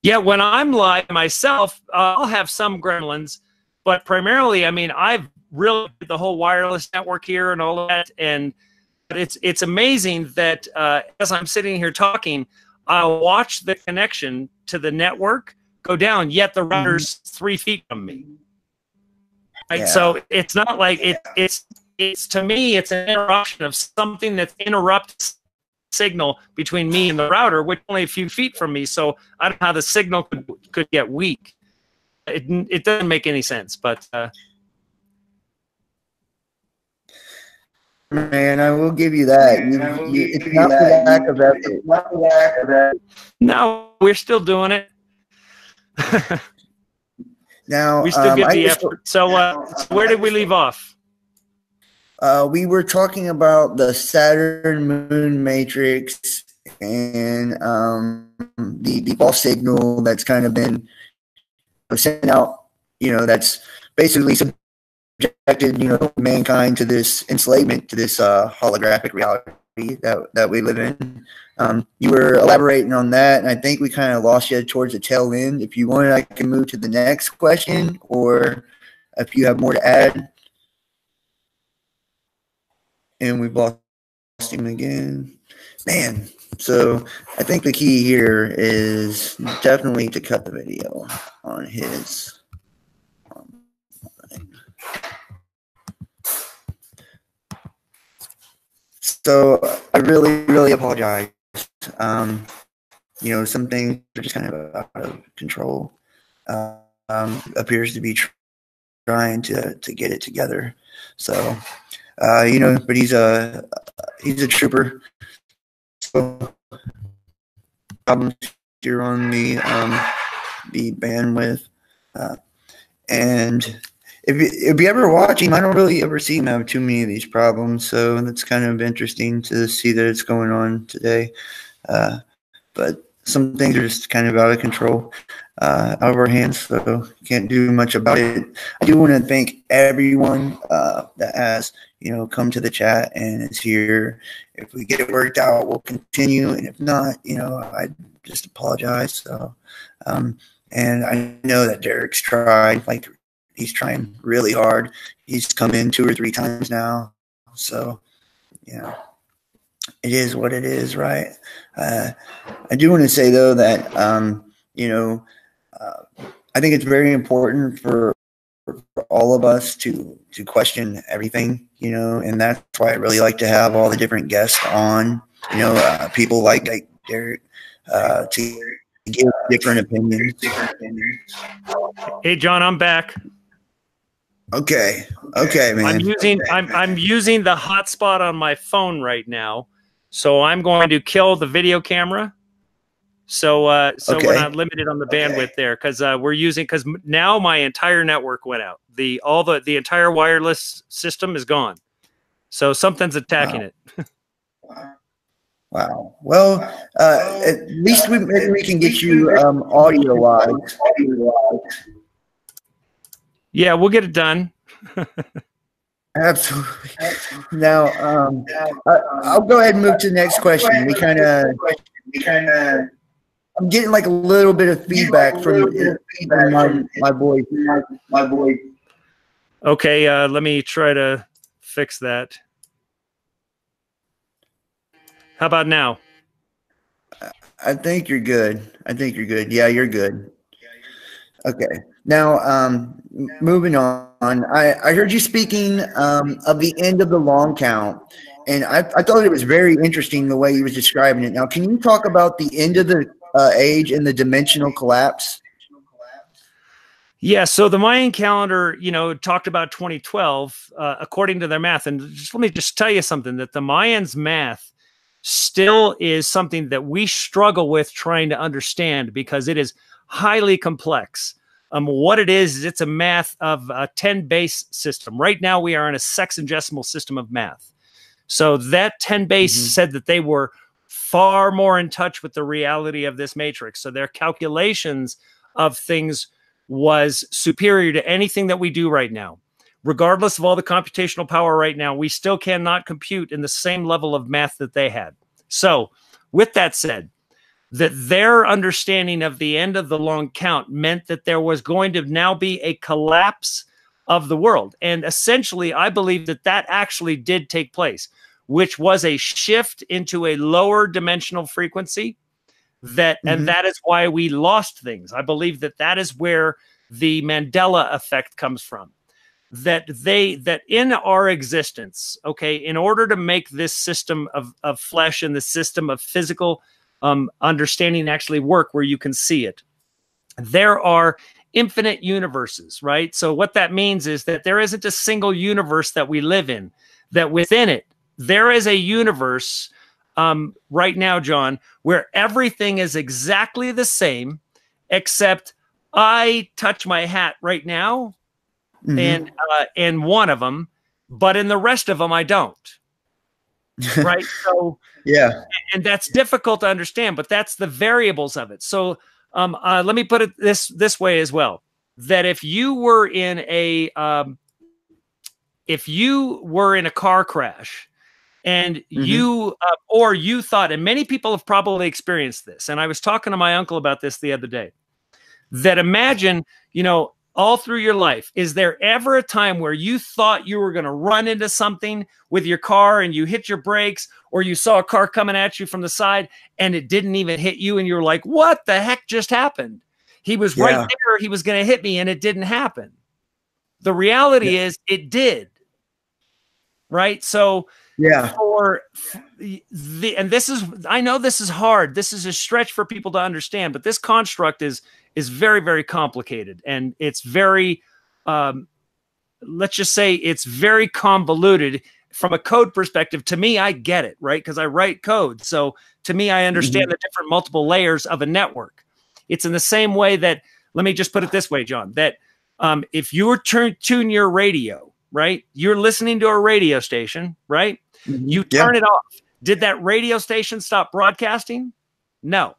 Speaker 2: Yeah, when I'm live myself, uh, I'll have some gremlins, but primarily, I mean, I've really the whole wireless network here and all that, and it's it's amazing that uh, as I'm sitting here talking, I'll watch the connection to the network go down, yet the mm-hmm. router's mm-hmm. three feet from me. Right, yeah. so it's not like it, it's it's to me it's an interruption of something that interrupts signal between me and the router, which only a few feet from me. So I don't know how the signal could, could get weak. It, it doesn't make any sense, but. Uh,
Speaker 1: Man, I will give you that. You, you, it's not for the lack of effort. Not lack of effort.
Speaker 2: No, we're still doing it.
Speaker 1: Now
Speaker 2: we still um, give the effort. So, uh, so where did we leave off?
Speaker 1: Uh, we were talking about the Saturn moon matrix and um, the, the false signal that's kind of been sent out, you know, that's basically subjected, you know, mankind to this enslavement, to this uh, holographic reality that, that we live in. Um, you were elaborating on that, and I think we kind of lost you towards the tail end. If you wanted, I can move to the next question, or if you have more to add and we've lost him again. Man, so I think the key here is definitely to cut the video on his. So I really, really apologize. Um, you know, some things are just kind of out of control. Uh, um, appears to be tr- trying to to get it together. So, uh, you know, but he's a he's a trooper. So, problems here on the um, the bandwidth, uh, and if you, if you ever watch him, I don't really ever see him have too many of these problems. So that's kind of interesting to see that it's going on today. Uh, but some things are just kind of out of control, uh, out of our hands. So can't do much about it. I do want to thank everyone uh, that has you know come to the chat and is here. If we get it worked out, we'll continue, and if not, you know, I just apologize. So, um, and I know that Derek's tried like he's trying really hard. He's come in two or three times now. So, yeah, it is what it is, right? Uh, I do want to say though that um, you know uh, I think it's very important for, for all of us to to question everything, you know, and that's why I really like to have all the different guests on, you know, uh, people like, like Derek uh, to give different opinions.
Speaker 2: Hey, Jon, I'm back.
Speaker 1: Okay. Okay, man.
Speaker 2: I'm using I'm I'm using the hotspot on my phone right now. So I'm going to kill the video camera. So uh so
Speaker 1: Okay.
Speaker 2: we're not limited on the
Speaker 1: Okay.
Speaker 2: bandwidth there cuz uh we're using cuz now my entire network went out. The all the the entire wireless system is gone. So something's attacking
Speaker 1: Wow.
Speaker 2: it.
Speaker 1: Wow. Well, uh, at least we maybe we can get you um, audio wise.
Speaker 2: Yeah, we'll get it done.
Speaker 1: Absolutely. Now, um, I, I'll go ahead and move to the next question. We kind of, we kind of, I'm getting like a little bit of feedback from, from my, my boy, my boy.
Speaker 2: Okay, uh let me try to fix that. How about now?
Speaker 1: I think you're good. I think you're good. Yeah, you're good. Okay. Now, um, moving on. I, I heard you speaking um, of the end of the long count, and I, I thought it was very interesting the way you was describing it. Now, can you talk about the end of the uh, age and the dimensional collapse?
Speaker 2: Yeah, so the Mayan calendar, you know, talked about 2012 uh, according to their math. And just let me just tell you something that the Mayans' math still is something that we struggle with trying to understand because it is highly complex. Um, what it is, is it's a math of a 10 base system. Right now, we are in a sexagesimal system of math. So that 10 base
Speaker 1: Mhm.
Speaker 2: said that they were far more in touch with the reality of this matrix. So their calculations of things was superior to anything that we do right now. Regardless of all the computational power right now, we still cannot compute in the same level of math that they had. So, with that said, that their understanding of the end of the long count meant that there was going to now be a collapse of the world. And essentially, I believe that that actually did take place, which was a shift into a lower dimensional frequency that
Speaker 1: Mhm.
Speaker 2: and that is why we lost things i believe that that is where the mandela effect comes from that they that in our existence okay in order to make this system of of flesh and the system of physical um, understanding actually work where you can see it. There are infinite universes right? So what that means is that there isn't a single universe that we live in that within it there is a universe um, right now Jon where everything is exactly the same except i touch my hat right now
Speaker 1: Mhm.
Speaker 2: and uh, in one of them but in the rest of them i don't. Right? So
Speaker 1: yeah.
Speaker 2: and that's difficult to understand but that's the variables of it so um, uh, let me put it this this way as well that if you were in a um, if you were in a car crash and you uh, or you thought and many people have probably experienced this and i was talking to my uncle about this the other day that imagine you know all through your life? Is there ever a time where you thought you were going to run into something with your car and you hit your brakes or you saw a car coming at you from the side and it didn't even hit you and you're like what the heck just happened? He was right there he was going to hit me and it didn't happen. The reality is it did. Right? So
Speaker 1: Yeah.
Speaker 2: for the and this is I know this is hard. This is a stretch for people to understand, but this construct is is very very complicated and it's very um, let's just say it's very convoluted from a code perspective. To me, I get it right because I write code, so to me, I understand mm-hmm. the different multiple layers of a network. It's in the same way that let me just put it this way, Jon, that um, if you turn tune your radio, right, you're listening to a radio station, right? Mm-hmm. You turn it off. Did that radio station stop broadcasting? No.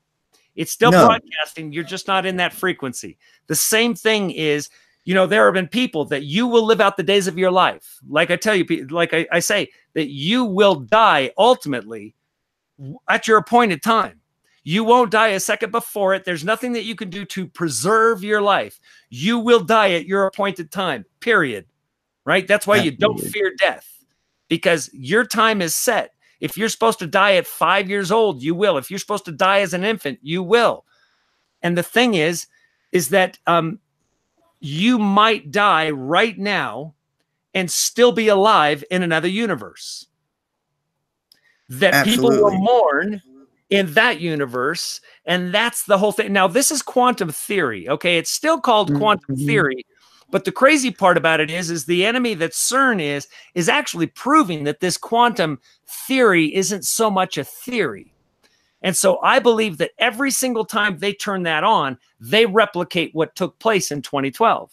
Speaker 2: It's still no. broadcasting. You're just not in that frequency. The same thing is, you know, there have been people that you will live out the days of your life. Like I tell you, like I, I say, that you will die ultimately at your appointed time. You won't die a second before it. There's nothing that you can do to preserve your life. You will die at your appointed time, period. Right? That's why you don't fear death because your time is set. If you're supposed to die at five years old, you will. If you're supposed to die as an infant, you will. And the thing is, is that um, you might die right now and still be alive in another universe. That Absolutely. people will mourn in that universe. And that's the whole thing. Now, this is quantum theory. Okay. It's still called mm-hmm. quantum theory. But the crazy part about it is, is the enemy that CERN is, is actually proving that this quantum theory isn't so much a theory. And so I believe that every single time they turn that on, they replicate what took place in 2012.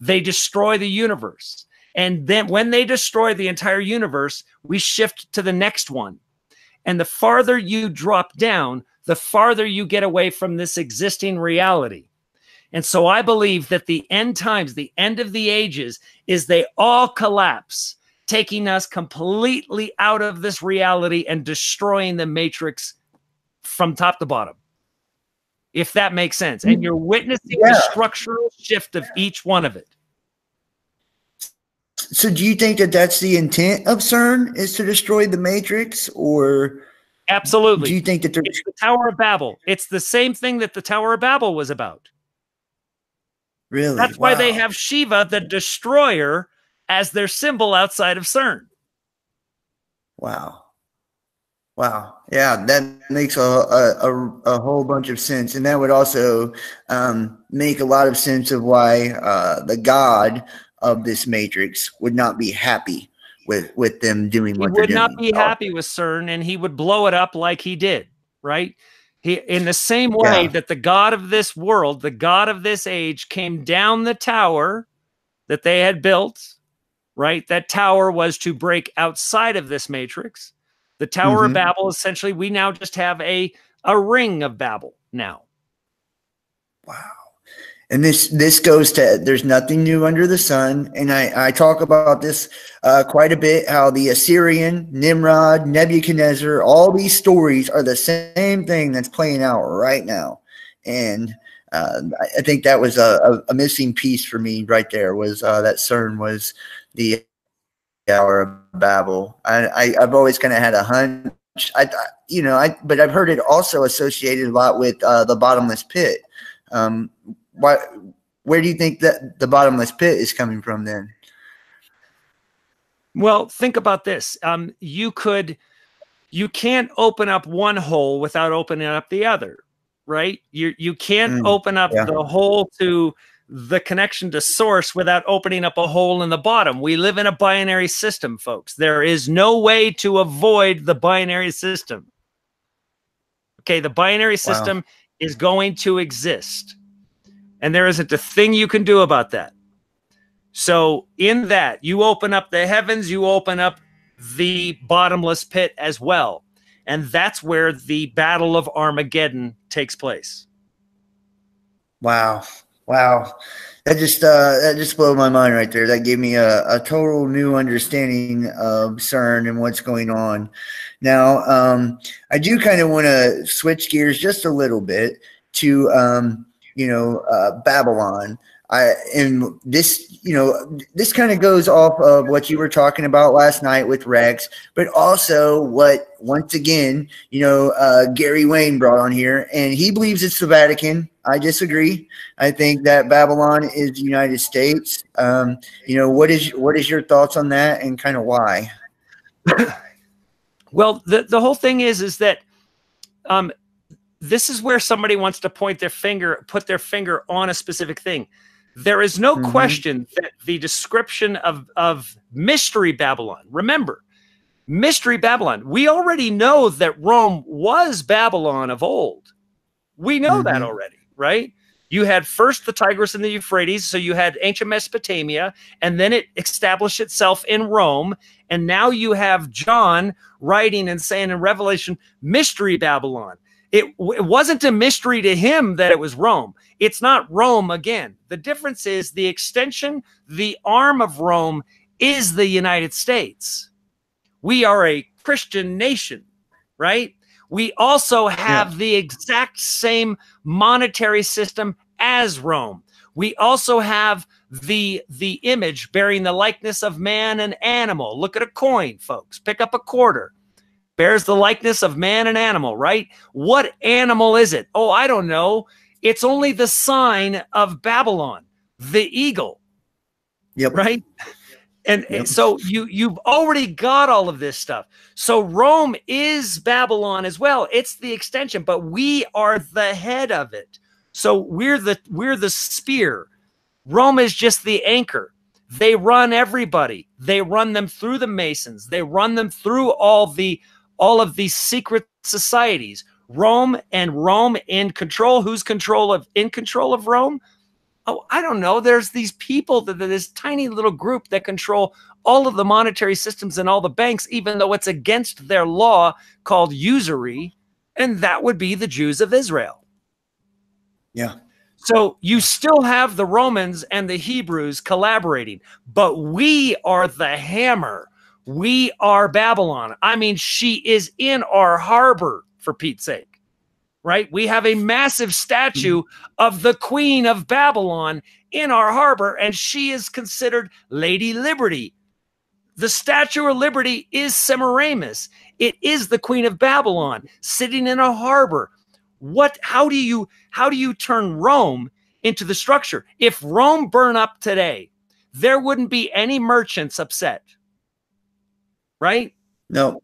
Speaker 2: They destroy the universe. And then when they destroy the entire universe, we shift to the next one. And the farther you drop down, the farther you get away from this existing reality. And so I believe that the end times, the end of the ages, is they all collapse, taking us completely out of this reality and destroying the matrix from top to bottom. If that makes sense. And mm. you're witnessing yeah. the structural shift of each one of it.
Speaker 1: So, do you think that that's the intent of CERN is to destroy the Matrix, or
Speaker 2: absolutely?
Speaker 1: Do you think that
Speaker 2: it's the Tower of Babel? It's the same thing that the Tower of Babel was about.
Speaker 1: Really?
Speaker 2: That's wow. why they have Shiva, the destroyer, as their symbol outside of CERN.
Speaker 1: Wow. Wow. Yeah, that makes a, a, a, whole bunch of sense. And that would also um, make a lot of sense of why uh, the God of this matrix would not be happy with with them doing what
Speaker 2: he would
Speaker 1: not
Speaker 2: be happy with CERN, and he would blow it up like he did, right? He, in the same way yeah. that the God of this world, the God of this age, came down the tower that they had built, right? That tower was to break outside of this matrix. The Tower mm-hmm. of Babel, essentially, we now just have a a ring of Babel now.
Speaker 1: Wow and this this goes to there's nothing new under the sun and i i talk about this uh, quite a bit how the assyrian nimrod nebuchadnezzar all these stories are the same thing that's playing out right now and uh, I think that was a, a, missing piece for me right there was uh, that CERN was the Tower of Babel. I, I have always kind of had a hunch. I you know I but I've heard it also associated a lot with uh, the bottomless pit. Um, why where do you think that the bottomless pit is coming from then?
Speaker 2: Well think about this. Um, you could you can't open up one hole without opening up the other right? You you can't mm, open up yeah. the hole to the connection to source without opening up a hole in the bottom. We live in a binary system folks. There is no way to avoid the binary system. Okay the binary system wow. is going to exist and there isn't a thing you can do about that. So, in that, you open up the heavens, you open up the bottomless pit as well. And that's where the Battle of Armageddon takes place.
Speaker 1: Wow. Wow. That just uh, that just blew my mind right there. That gave me a, a total new understanding of CERN and what's going on. Now, um, I do kind of want to switch gears just a little bit to um, you know, uh, Babylon. I, and this, you know, this kind of goes off of what you were talking about last night with Rex, but also what, once again, you know, uh, Gary Wayne brought on here, and he believes it's the Vatican. I disagree. I think that Babylon is the United States. Um, you know, what is what is your thoughts on that, and kind of why?
Speaker 2: Well, the, the whole thing is is that um, this is where somebody wants to point their finger, put their finger on a specific thing. There is no mm-hmm. question that the description of, of mystery Babylon, remember, mystery Babylon, we already know that Rome was Babylon of old. We know mm-hmm. that already, right? You had first the Tigris and the Euphrates, so you had ancient Mesopotamia, and then it established itself in Rome. And now you have John writing and saying in Revelation, Mystery Babylon. It, it wasn't a mystery to him that it was Rome. It's not Rome again. The difference is the extension, the arm of Rome is the United States. We are a Christian nation, right? We also have yeah. the exact same monetary system as Rome. We also have the the image bearing the likeness of man and animal. Look at a coin, folks. Pick up a quarter. Bears the likeness of man and animal, right? What animal is it? Oh, I don't know. It's only the sign of Babylon, the eagle.
Speaker 1: Yep.
Speaker 2: Right? And, yep. and, so you you've already got all of this stuff. So Rome is Babylon as well. It's the extension, but we are the head of it. So we're the we're the spear. Rome is just the anchor. They run everybody. They run them through the Masons. They run them through all the all of these secret societies. Rome and Rome in control. Who's control of in control of Rome? oh, I don't know. There's these people that this tiny little group that control all of the monetary systems and all the banks, even though it's against their law called usury, and that would be the Jews of Israel.
Speaker 1: Yeah.
Speaker 2: So you still have the Romans and the Hebrews collaborating, but we are the hammer. We are Babylon. I mean, she is in our harbor, for Pete's sake right? We have a massive statue mm-hmm. of the Queen of Babylon in our harbor, and she is considered Lady Liberty. The Statue of Liberty is Semiramis. It is the Queen of Babylon sitting in a harbor. What? How do you how do you turn Rome into the structure? If Rome burn up today, there wouldn't be any merchants upset, right?
Speaker 1: No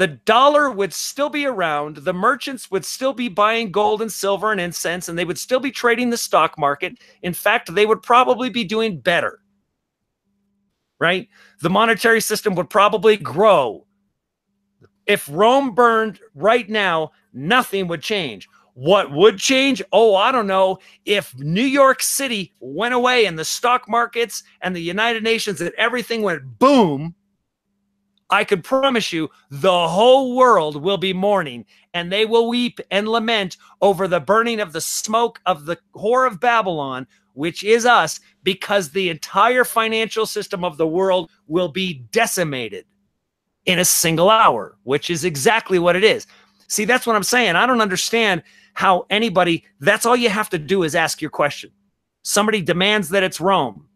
Speaker 2: the dollar would still be around. The merchants would still be buying gold and silver and incense, and they would still be trading the stock market. In fact, they would probably be doing better. Right? The monetary system would probably grow. If Rome burned right now, nothing would change. What would change? Oh, I don't know. If New York City went away and the stock markets and the United Nations and everything went boom, I could promise you the whole world will be mourning and they will weep and lament over the burning of the smoke of the whore of Babylon, which is us, because the entire financial system of the world will be decimated in a single hour, which is exactly what it is. See, that's what I'm saying. I don't understand how anybody, that's all you have to do is ask your question. Somebody demands that it's Rome.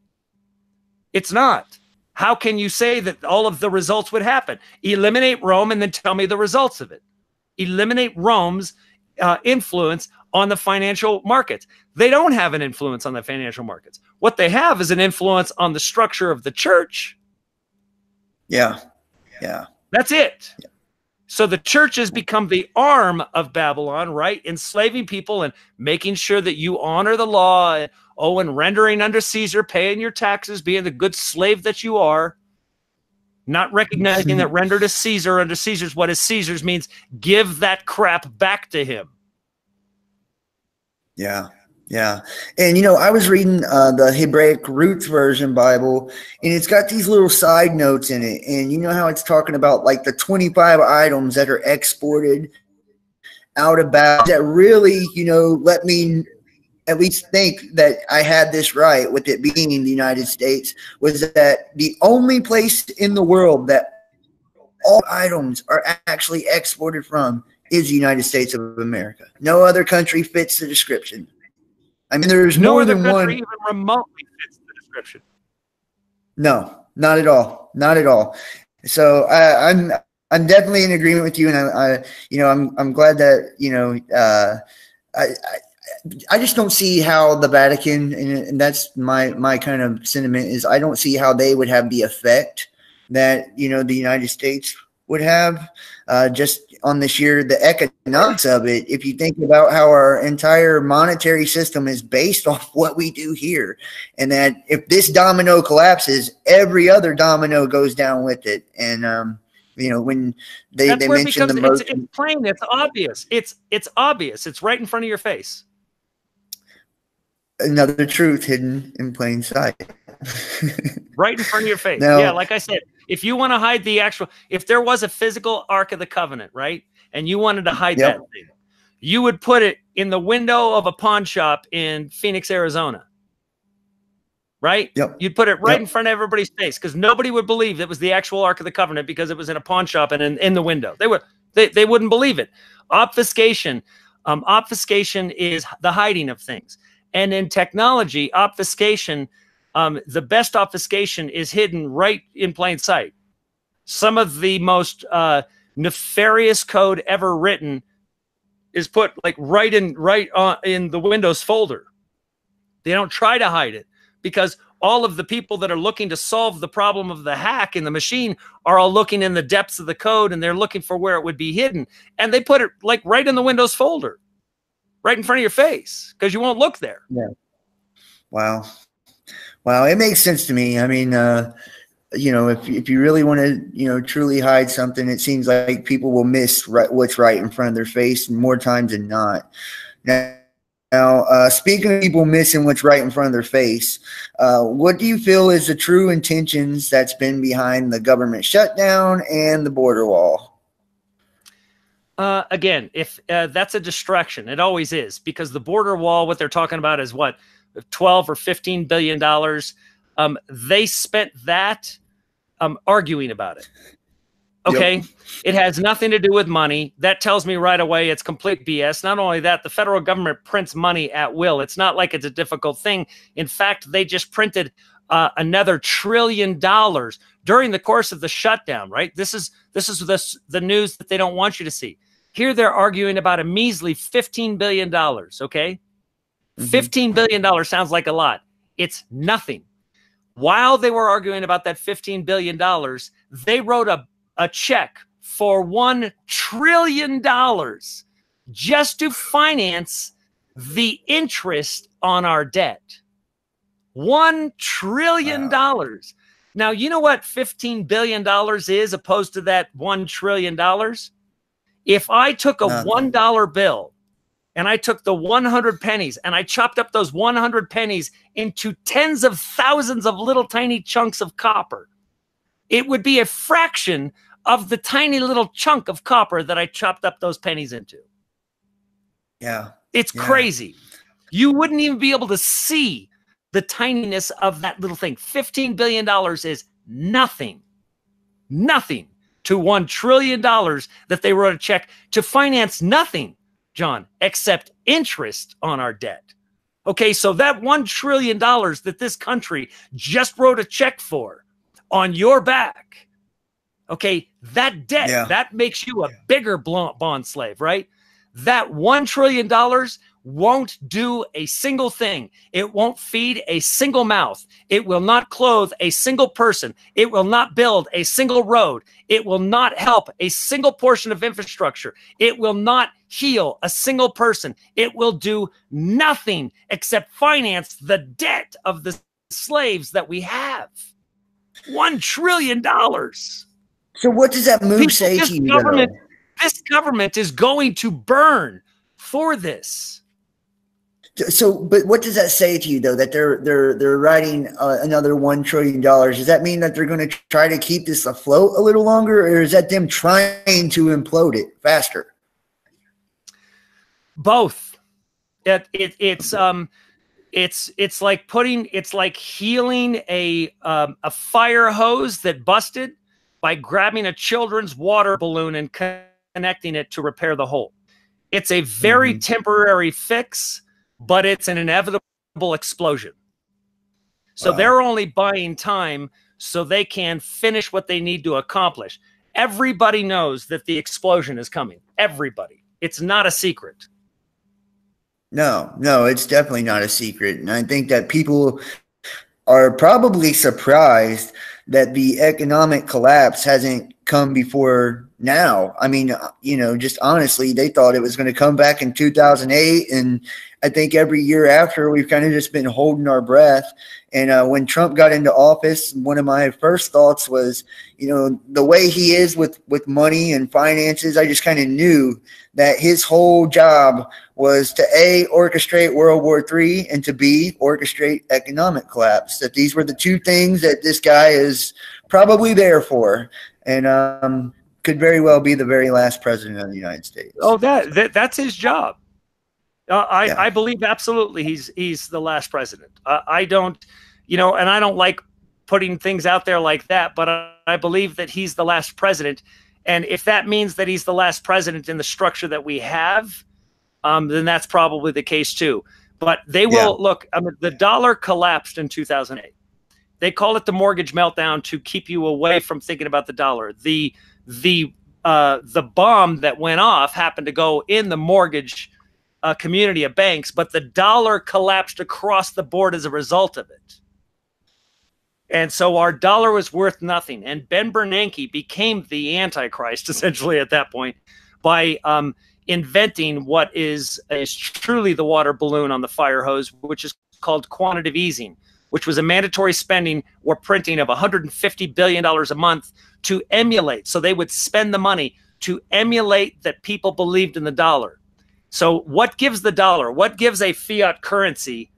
Speaker 2: It's not. How can you say that all of the results would happen? Eliminate Rome and then tell me the results of it. Eliminate Rome's uh, influence on the financial markets. They don't have an influence on the financial markets. What they have is an influence on the structure of the church.
Speaker 1: Yeah. Yeah.
Speaker 2: That's it. Yeah. So the church has become the arm of Babylon, right? Enslaving people and making sure that you honor the law Oh, and rendering under Caesar, paying your taxes, being the good slave that you are, not recognizing that render to Caesar under Caesar's what is Caesar's means give that crap back to him.
Speaker 1: Yeah. Yeah. And, you know, I was reading uh, the Hebraic Roots Version Bible, and it's got these little side notes in it. And you know how it's talking about like the 25 items that are exported out of Babylon that really, you know, let me at least think that I had this right with it being in the United States was that the only place in the world that all items are actually exported from is the United States of America. No other country fits the description. I mean, there's no more than one. Even remotely fits the description. No, not at all. Not at all. So I, I'm I'm definitely in agreement with you, and I, I you know I'm I'm glad that you know uh, I, I I just don't see how the Vatican, and that's my my kind of sentiment is I don't see how they would have the effect that you know the United States would have uh, just on this year, the economics of it. If you think about how our entire monetary system is based off what we do here, and that if this domino collapses, every other domino goes down with it. And um, you know, when they, That's they mentioned the
Speaker 2: most, it's, it's plain, it's obvious, it's it's obvious, it's right in front of your face.
Speaker 1: Another truth hidden in plain sight.
Speaker 2: right in front of your face. Now, yeah, like I said, if you want to hide the actual, if there was a physical Ark of the Covenant, right, and you wanted to hide yep. that thing, you would put it in the window of a pawn shop in Phoenix, Arizona. Right?
Speaker 1: Yep.
Speaker 2: You'd put it right yep. in front of everybody's face because nobody would believe it was the actual Ark of the Covenant because it was in a pawn shop and in, in the window. They would they, they wouldn't believe it. Obfuscation. Um, obfuscation is the hiding of things. And in technology, obfuscation – um, the best obfuscation is hidden right in plain sight. Some of the most uh, nefarious code ever written is put like right in right on, in the Windows folder. They don't try to hide it because all of the people that are looking to solve the problem of the hack in the machine are all looking in the depths of the code and they're looking for where it would be hidden. And they put it like right in the Windows folder, right in front of your face because you won't look there.
Speaker 1: Yeah. Wow. Wow, it makes sense to me. I mean, uh, you know, if if you really want to, you know, truly hide something, it seems like people will miss right, what's right in front of their face more times than not. Now, now uh, speaking of people missing what's right in front of their face, uh, what do you feel is the true intentions that's been behind the government shutdown and the border wall?
Speaker 2: Uh, again, if uh, that's a distraction, it always is because the border wall, what they're talking about is what 12 or 15 billion dollars. Um, they spent that um, arguing about it. Okay. Yep. It has nothing to do with money. That tells me right away it's complete BS. Not only that, the federal government prints money at will. It's not like it's a difficult thing. In fact, they just printed uh, another trillion dollars during the course of the shutdown, right? This is this is the, the news that they don't want you to see. Here they're arguing about a measly $15 billion, okay? Mm-hmm. $15 billion sounds like a lot. It's nothing. While they were arguing about that $15 billion, they wrote a, a check for $1 trillion just to finance the interest on our debt. $1 trillion. Wow. Now, you know what $15 billion is opposed to that $1 trillion? If I took a uh. $1 bill and I took the 100 pennies and I chopped up those 100 pennies into tens of thousands of little tiny chunks of copper. It would be a fraction of the tiny little chunk of copper that I chopped up those pennies into.
Speaker 1: Yeah.
Speaker 2: It's
Speaker 1: yeah.
Speaker 2: crazy. You wouldn't even be able to see the tininess of that little thing. $15 billion is nothing, nothing to $1 trillion that they wrote a check to finance nothing Jon, except interest on our debt. Okay, so that $1 trillion that this country just wrote a check for on your back, okay, that debt, yeah. that makes you a bigger bond slave, right? That $1 trillion won't do a single thing. It won't feed a single mouth. It will not clothe a single person. It will not build a single road. It will not help a single portion of infrastructure. It will not heal a single person. It will do nothing except finance the debt of the slaves that we have. One trillion dollars.
Speaker 1: So, what does that move People, say to you?
Speaker 2: Government, this government is going to burn for this.
Speaker 1: So, but what does that say to you, though? That they're they're they're writing uh, another one trillion dollars. Does that mean that they're going to try to keep this afloat a little longer, or is that them trying to implode it faster?
Speaker 2: Both. It, it it's um it's it's like putting it's like healing a um, a fire hose that busted by grabbing a children's water balloon and connecting it to repair the hole. It's a very mm-hmm. temporary fix but it's an inevitable explosion. So wow. they're only buying time so they can finish what they need to accomplish. Everybody knows that the explosion is coming. Everybody. It's not a secret.
Speaker 1: No, no, it's definitely not a secret. And I think that people are probably surprised that the economic collapse hasn't come before now. I mean, you know, just honestly, they thought it was going to come back in 2008. And I think every year after, we've kind of just been holding our breath. And uh, when Trump got into office, one of my first thoughts was, you know, the way he is with, with money and finances, I just kind of knew that his whole job was to A, orchestrate World War III, and to B, orchestrate economic collapse. That these were the two things that this guy is probably there for. And um, could very well be the very last president of the United States.
Speaker 2: Oh, that, that that's his job. Uh, I yeah. I believe absolutely he's he's the last president. Uh, I don't, you know, and I don't like putting things out there like that, but I, I believe that he's the last president. And if that means that he's the last president in the structure that we have, um, then that's probably the case too. But they will yeah. look. I mean, the dollar collapsed in 2008. They call it the mortgage meltdown to keep you away from thinking about the dollar. The the uh, the bomb that went off happened to go in the mortgage uh, community of banks, but the dollar collapsed across the board as a result of it. And so our dollar was worth nothing. And Ben Bernanke became the Antichrist essentially at that point by um, inventing what is, is truly the water balloon on the fire hose, which is called quantitative easing which was a mandatory spending or printing of $150 billion a month to emulate. So they would spend the money to emulate that people believed in the dollar. So, what gives the dollar? What gives a fiat currency?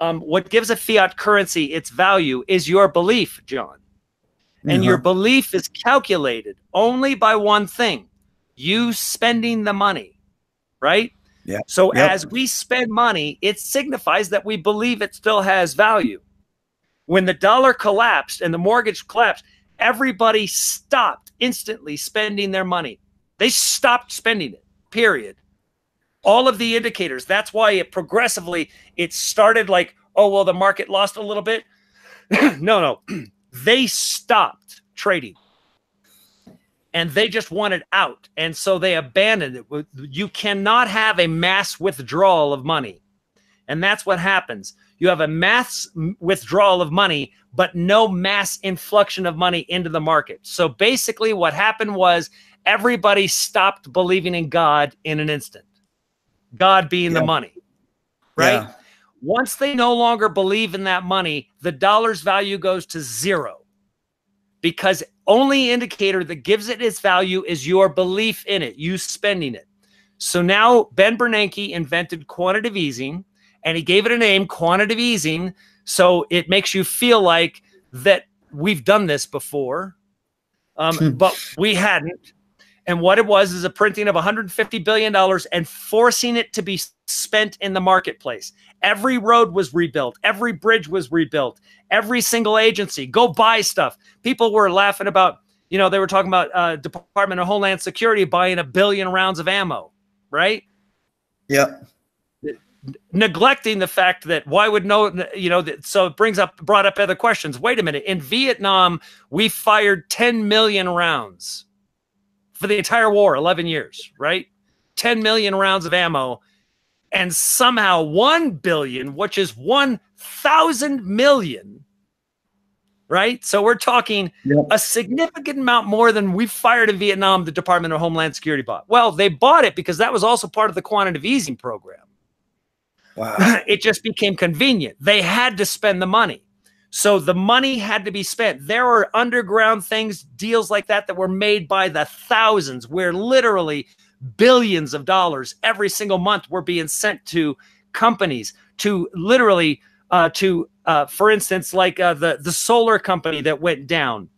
Speaker 2: Um, what gives a fiat currency its value is your belief, Jon. And uh-huh. your belief is calculated only by one thing you spending the money, right?
Speaker 1: Yeah.
Speaker 2: So yep. as we spend money, it signifies that we believe it still has value. When the dollar collapsed and the mortgage collapsed, everybody stopped instantly spending their money. They stopped spending it. Period. All of the indicators. That's why it progressively it started like, oh well, the market lost a little bit. no, no. they stopped trading and they just wanted out. And so they abandoned it. You cannot have a mass withdrawal of money. And that's what happens. You have a mass withdrawal of money, but no mass influxion of money into the market. So basically, what happened was everybody stopped believing in God in an instant. God being yeah. the money, right? Yeah. Once they no longer believe in that money, the dollar's value goes to zero because only indicator that gives it its value is your belief in it, you spending it. So now Ben Bernanke invented quantitative easing and he gave it a name, quantitative easing. So it makes you feel like that we've done this before, um, hmm. but we hadn't. And what it was is a printing of $150 billion and forcing it to be spent in the marketplace. Every road was rebuilt, every bridge was rebuilt, every single agency go buy stuff. People were laughing about, you know, they were talking about uh, Department of Homeland Security buying a billion rounds of ammo, right?
Speaker 1: Yeah.
Speaker 2: Neglecting the fact that why would no, you know, so it brings up, brought up other questions. Wait a minute. In Vietnam, we fired 10 million rounds for the entire war, 11 years, right? 10 million rounds of ammo and somehow 1 billion, which is 1,000 million, right? So we're talking yep. a significant amount more than we fired in Vietnam, the Department of Homeland Security bought. Well, they bought it because that was also part of the quantitative easing program. Wow. it just became convenient. They had to spend the money. So the money had to be spent. There were underground things, deals like that, that were made by the thousands, where literally billions of dollars every single month were being sent to companies to literally uh, to uh, for instance like uh, the the solar company that went down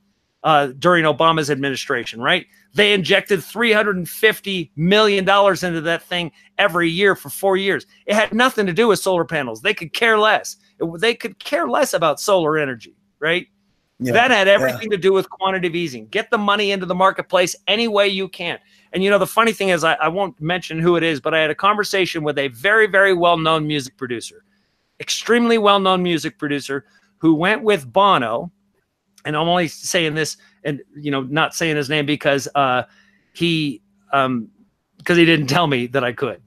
Speaker 2: uh, during Obama's administration right? They injected 350 million dollars into that thing every year for 4 years. It had nothing to do with solar panels. They could care less. It, they could care less about solar energy right? Yeah, that had everything yeah. to do with quantitative easing. Get the money into the marketplace any way you can and you know, the funny thing is, I, I won't mention who it is, but I had a conversation with a very, very well known music producer, extremely well known music producer who went with Bono. And I'm only saying this and, you know, not saying his name because uh, he, um, because he didn't tell me that I could.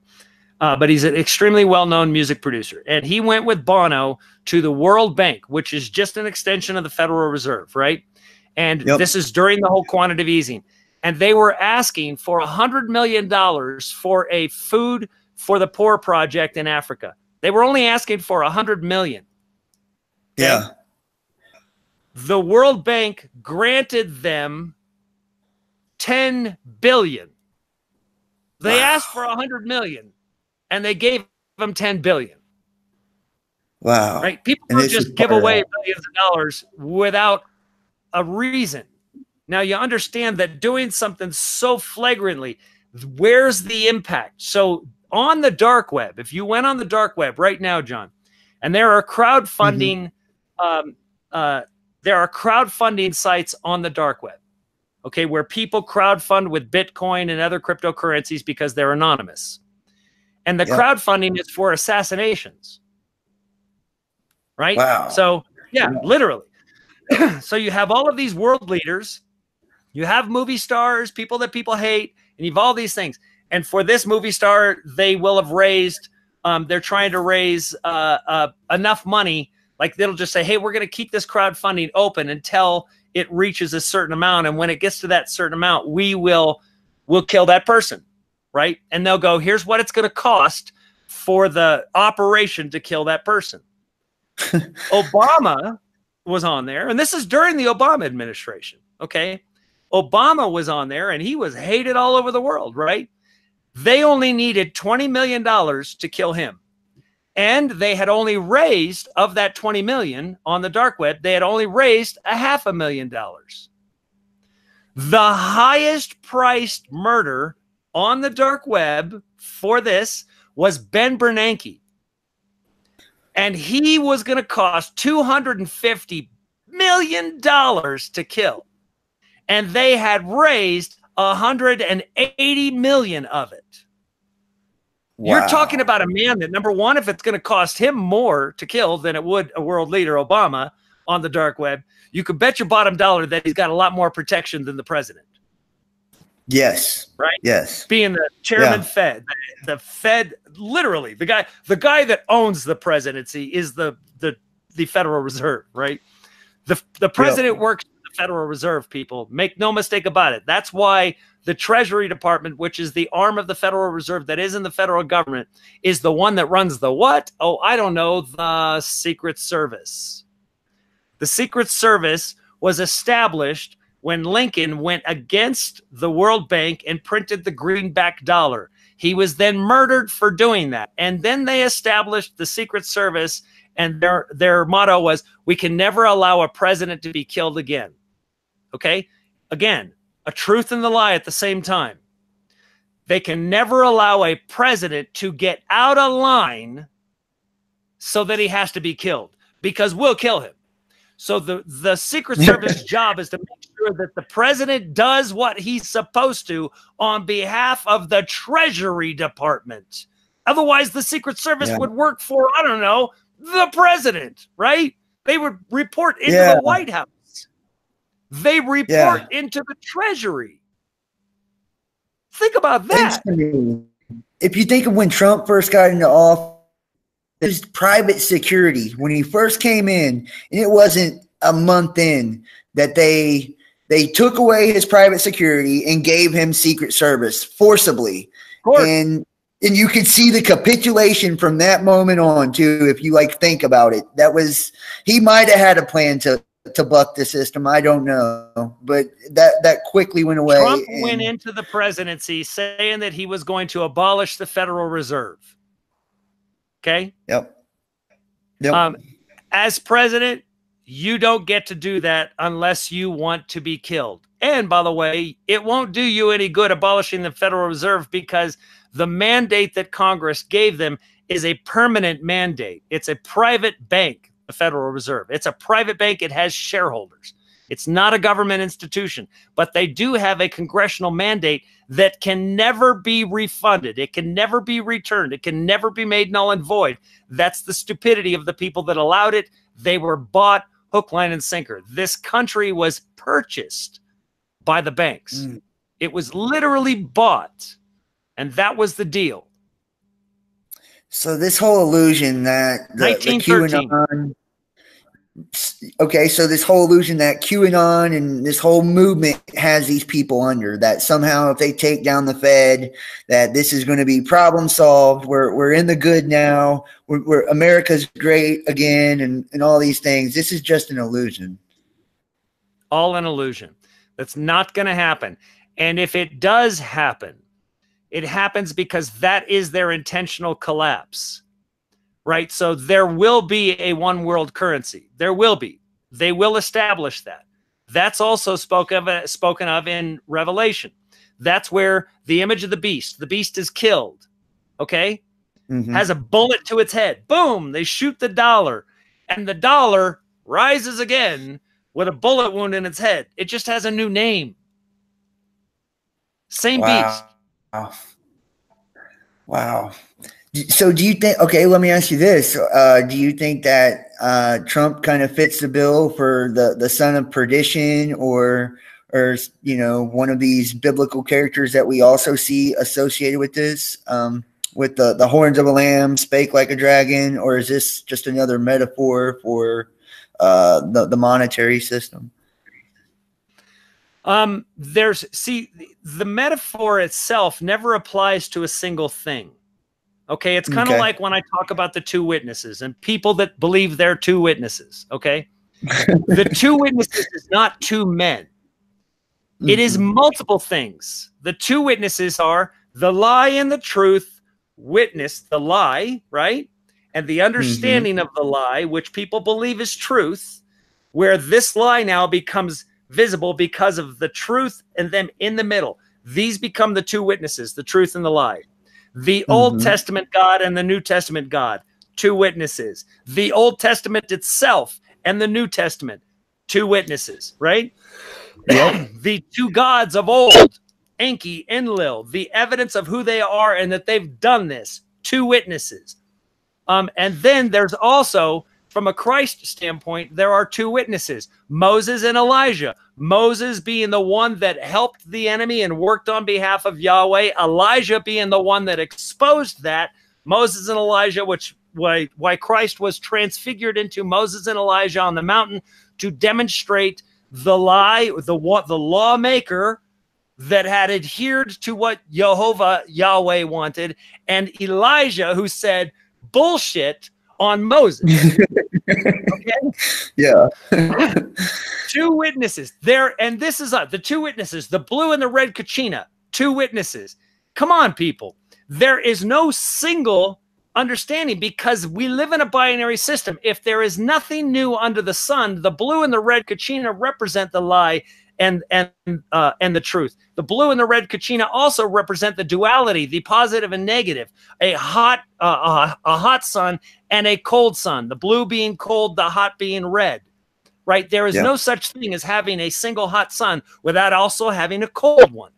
Speaker 2: uh, but he's an extremely well-known music producer, and he went with Bono to the World Bank, which is just an extension of the Federal Reserve, right? And yep. this is during the whole quantitative easing, and they were asking for a hundred million dollars for a food for the poor project in Africa. They were only asking for a hundred million.
Speaker 1: Yeah.
Speaker 2: The World Bank granted them 10 billion. They wow. asked for 100 million and they gave them 10 billion.
Speaker 1: Wow.
Speaker 2: Right? People don't just give away billions of dollars without a reason. Now you understand that doing something so flagrantly, where's the impact? So on the dark web, if you went on the dark web right now, Jon, and there are crowdfunding, mm-hmm. um, uh, there are crowdfunding sites on the dark web, okay, where people crowdfund with Bitcoin and other cryptocurrencies because they're anonymous. And the yeah. crowdfunding is for assassinations. Right?
Speaker 1: Wow.
Speaker 2: So, yeah, literally. so you have all of these world leaders, you have movie stars, people that people hate, and you've all these things. And for this movie star, they will have raised, um, they're trying to raise uh, uh, enough money. Like they'll just say, hey, we're going to keep this crowdfunding open until it reaches a certain amount. And when it gets to that certain amount, we will will kill that person right? And they'll go, here's what it's going to cost for the operation to kill that person. Obama was on there, and this is during the Obama administration. Okay. Obama was on there and he was hated all over the world, right? They only needed $20 million to kill him. And they had only raised of that 20 million on the dark web, they had only raised a half a million dollars. The highest priced murder on the dark web for this was Ben Bernanke. And he was going to cost $250 million to kill. And they had raised 180 million of it. Wow. You're talking about a man that, number one, if it's going to cost him more to kill than it would a world leader, Obama, on the dark web, you could bet your bottom dollar that he's got a lot more protection than the president.
Speaker 1: Yes.
Speaker 2: Right.
Speaker 1: Yes.
Speaker 2: Being the chairman yeah. Fed, the Fed, literally the guy, the guy that owns the presidency is the the the Federal Reserve, right? The the president yep. works Federal Reserve. People make no mistake about it. That's why the Treasury Department, which is the arm of the Federal Reserve that is in the federal government, is the one that runs the what? Oh, I don't know. The Secret Service. The Secret Service was established when Lincoln went against the World Bank and printed the greenback dollar. He was then murdered for doing that. And then they established the Secret Service, and their, their motto was we can never allow a president to be killed again. Okay? Again, a truth and the lie at the same time. They can never allow a president to get out of line so that he has to be killed because we'll kill him. So the, the Secret Service job is to make sure that the president does what he's supposed to on behalf of the Treasury Department. Otherwise, the Secret Service yeah. would work for, I don't know, the president, right? They would report into yeah. the White House. They report yeah. into the Treasury. Think about that.
Speaker 1: If you think of when Trump first got into office, his private security when he first came in, and it wasn't a month in that they they took away his private security and gave him secret service forcibly. And and you could see the capitulation from that moment on too if you like think about it. That was he might have had a plan to to buck the system. I don't know, but that that quickly went away.
Speaker 2: Trump went into the presidency saying that he was going to abolish the Federal Reserve. Okay.
Speaker 1: Yep. Yep.
Speaker 2: Um, as president, you don't get to do that unless you want to be killed. And by the way, it won't do you any good abolishing the Federal Reserve because the mandate that Congress gave them is a permanent mandate. It's a private bank, the Federal Reserve. It's a private bank, it has shareholders. It's not a government institution, but they do have a congressional mandate that can never be refunded. It can never be returned. It can never be made null and void. That's the stupidity of the people that allowed it. They were bought hook, line, and sinker. This country was purchased by the banks. Mm. It was literally bought, and that was the deal.
Speaker 1: So this whole illusion that the, the QAnon, okay, so this whole illusion that QAnon and this whole movement has these people under that somehow if they take down the Fed, that this is going to be problem solved. We're we're in the good now. We're, we're America's great again, and and all these things. This is just an illusion.
Speaker 2: All an illusion. That's not going to happen. And if it does happen, it happens because that is their intentional collapse, right? So there will be a one world currency. There will be. They will establish that. That's also spoken of, spoken of in Revelation. That's where the image of the beast, the beast is killed, okay? Mm-hmm. Has a bullet to its head. Boom, they shoot the dollar, and the dollar rises again with a bullet wound in its head. It just has a new name. Same wow. beast.
Speaker 1: Wow. Wow. So do you think okay, let me ask you this. Uh, do you think that uh, Trump kind of fits the bill for the the son of perdition or or you know one of these biblical characters that we also see associated with this um, with the the horns of a lamb spake like a dragon or is this just another metaphor for uh, the the monetary system
Speaker 2: um, there's see the metaphor itself never applies to a single thing. Okay, it's kind of okay. like when I talk about the two witnesses and people that believe they're two witnesses. Okay, the two witnesses is not two men. Mm-hmm. It is mm-hmm. multiple things. The two witnesses are the lie and the truth witness the lie, right? And the understanding mm-hmm. of the lie, which people believe is truth, where this lie now becomes visible because of the truth and them in the middle. These become the two witnesses, the truth and the lie. The mm-hmm. Old Testament God and the New Testament God, two witnesses. The Old Testament itself and the New Testament, two witnesses, right? Yep. the two gods of old, Enki, Enlil, the evidence of who they are and that they've done this, two witnesses. Um, and then there's also from a Christ standpoint, there are two witnesses Moses and Elijah. Moses being the one that helped the enemy and worked on behalf of Yahweh, Elijah being the one that exposed that. Moses and Elijah, which why, why Christ was transfigured into Moses and Elijah on the mountain to demonstrate the lie, the what the lawmaker that had adhered to what Jehovah Yahweh wanted, and Elijah who said, bullshit on Moses.
Speaker 1: Yeah.
Speaker 2: two witnesses there, and this is uh, the two witnesses, the blue and the red Kachina, two witnesses. Come on, people. There is no single understanding because we live in a binary system. If there is nothing new under the sun, the blue and the red Kachina represent the lie and and uh, and the truth. The blue and the red Kachina also represent the duality, the positive and negative. A hot uh, a, a hot sun and a cold sun. The blue being cold, the hot being red. Right? There is yeah. no such thing as having a single hot sun without also having a cold one.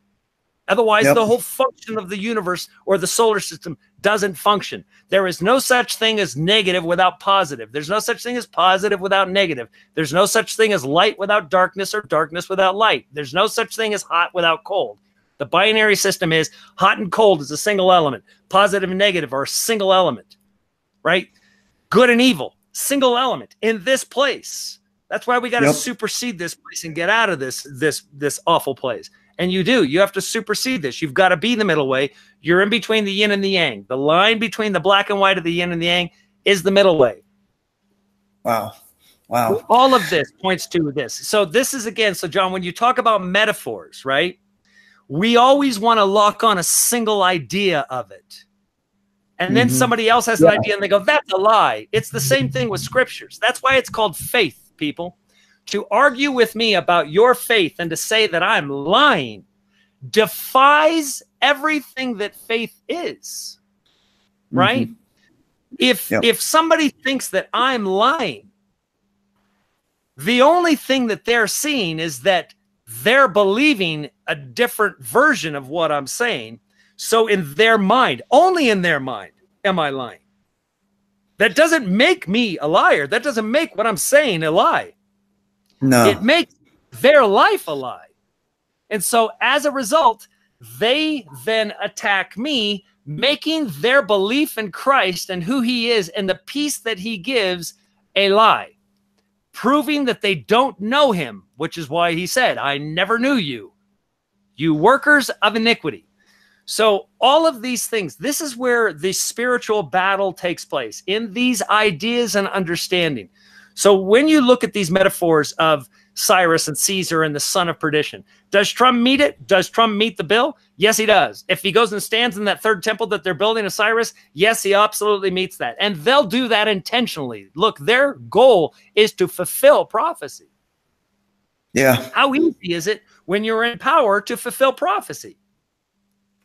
Speaker 2: Otherwise, yep. the whole function of the universe or the solar system doesn't function. There is no such thing as negative without positive. There's no such thing as positive without negative. There's no such thing as light without darkness or darkness without light. There's no such thing as hot without cold. The binary system is hot and cold is a single element. Positive and negative are a single element, right? Good and evil, single element in this place. That's why we got to yep. supersede this place and get out of this this this awful place. And you do. You have to supersede this. You've got to be the middle way. You're in between the yin and the yang. The line between the black and white of the yin and the yang is the middle way.
Speaker 1: Wow. Wow.
Speaker 2: All of this points to this. So, this is again, so Jon, when you talk about metaphors, right? We always want to lock on a single idea of it. And then mm-hmm. somebody else has yeah. an idea and they go, that's a lie. It's the same thing with scriptures. That's why it's called faith, people to argue with me about your faith and to say that I'm lying defies everything that faith is. Right? Mm-hmm. If yep. if somebody thinks that I'm lying, the only thing that they're seeing is that they're believing a different version of what I'm saying. So in their mind, only in their mind, am I lying? That doesn't make me a liar. That doesn't make what I'm saying a lie.
Speaker 1: No.
Speaker 2: It makes their life a lie. And so as a result, they then attack me, making their belief in Christ and who he is and the peace that he gives a lie, proving that they don't know him, which is why he said, I never knew you, you workers of iniquity. So, all of these things, this is where the spiritual battle takes place in these ideas and understanding. So, when you look at these metaphors of Cyrus and Caesar and the son of perdition. Does Trump meet it? Does Trump meet the bill? Yes, he does. If he goes and stands in that third temple that they're building to Cyrus, yes, he absolutely meets that. And they'll do that intentionally. Look, their goal is to fulfill prophecy.
Speaker 1: Yeah.
Speaker 2: How easy is it when you're in power to fulfill prophecy?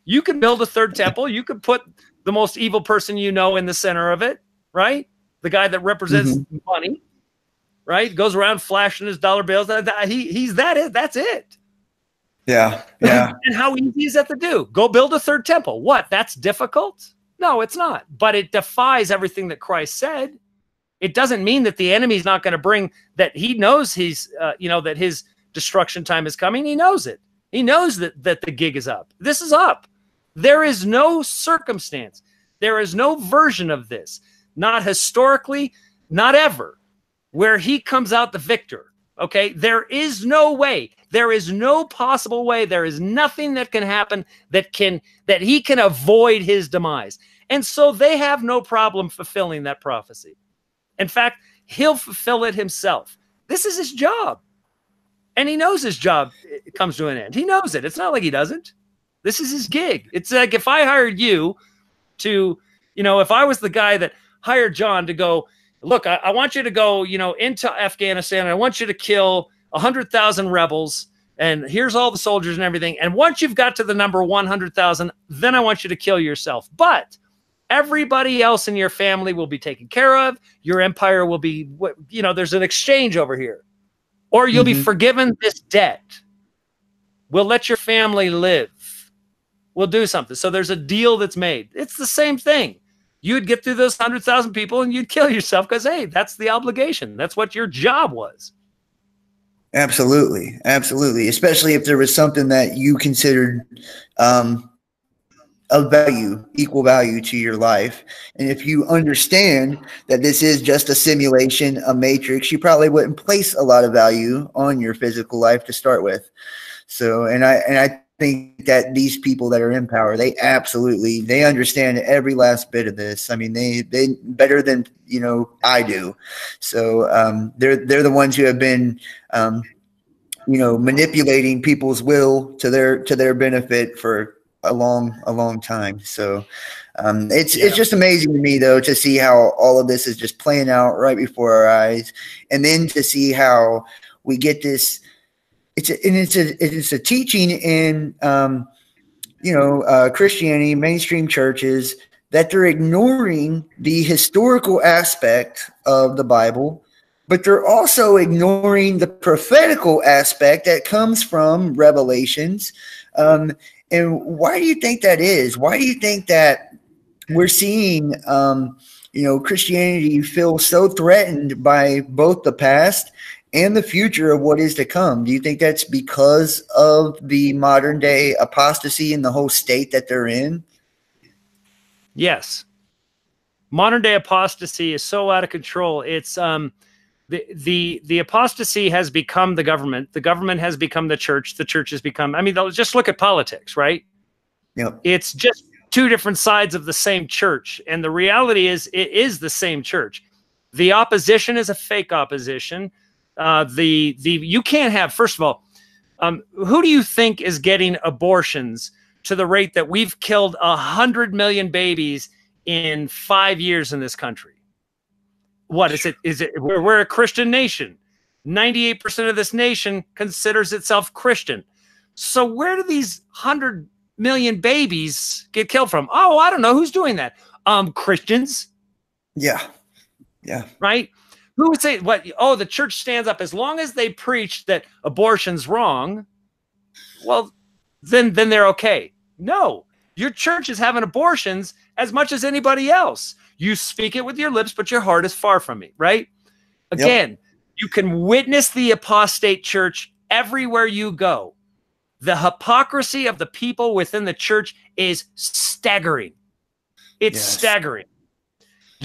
Speaker 2: You can build a third temple. You could put the most evil person you know in the center of it, right? The guy that represents mm-hmm. money right? Goes around flashing his dollar bills. He he's that it. That's it.
Speaker 1: Yeah, yeah.
Speaker 2: and how easy is that to do? Go build a third temple. What? That's difficult? No, it's not. But it defies everything that Christ said. It doesn't mean that the enemy's not going to bring that. He knows he's, uh, you know, that his destruction time is coming. He knows it. He knows that that the gig is up. This is up. There is no circumstance. There is no version of this, not historically, not ever, where he comes out the victor. Okay. There is no way. There is no possible way. There is nothing that can happen that can, that he can avoid his demise. And so they have no problem fulfilling that prophecy. In fact, he'll fulfill it himself. This is his job. And he knows his job comes to an end. He knows it. It's not like he doesn't. This is his gig. It's like if I hired you to, you know, if I was the guy that hired Jon to go look, I, I, want you to go, you know, into Afghanistan. I want you to kill a 100,000 rebels. And here's all the soldiers and everything. And once you've got to the number 100,000, then I want you to kill yourself. But everybody else in your family will be taken care of. Your empire will be, you know, there's an exchange over here. Or you'll mm-hmm. be forgiven this debt. We'll let your family live. We'll do something. So there's a deal that's made. It's the same thing you'd get through those 100,000 people and you'd kill yourself because, hey, that's the obligation. That's what your job was.
Speaker 1: Absolutely. Absolutely. Especially if there was something that you considered um, of value, equal value to your life. And if you understand that this is just a simulation, a matrix, you probably wouldn't place a lot of value on your physical life to start with. So, and I, and I think that these people that are in power, they absolutely they understand every last bit of this. I mean, they they better than you know I do. So um, they're they're the ones who have been um, you know manipulating people's will to their to their benefit for a long a long time. So. Um, it's yeah. it's just amazing to me though to see how all of this is just playing out right before our eyes, and then to see how we get this it's a, and it's a it's a teaching in um, you know uh, Christianity, mainstream churches that they're ignoring the historical aspect of the Bible, but they're also ignoring the prophetical aspect that comes from Revelations. Um, and why do you think that is? Why do you think that we're seeing um, you know Christianity feel so threatened by both the past and the future of what is to come. Do you think that's because of the modern day apostasy and the whole state that they're in?
Speaker 2: Yes. Modern day apostasy is so out of control. It's um the the the apostasy has become the government. The government has become the church. The church has become I mean, just look at politics, right?
Speaker 1: Yep.
Speaker 2: It's just two different sides of the same church. And the reality is it is the same church. The opposition is a fake opposition uh, the the you can't have first of all um, who do you think is getting abortions to the rate that we've killed a hundred million babies in five years in this country? What is it is it we're, we're a christian nation. 98% of this nation considers itself christian. So where do these hundred million babies get killed from? Oh i don't know who's doing that. Um christians.
Speaker 1: Yeah. Yeah.
Speaker 2: Right who would say what? Oh, the church stands up as long as they preach that abortion's wrong. Well, then then they're okay. No, your church is having abortions as much as anybody else. You speak it with your lips, but your heart is far from me. Right? Again, yep. you can witness the apostate church everywhere you go. The hypocrisy of the people within the church is staggering. It's yes. staggering.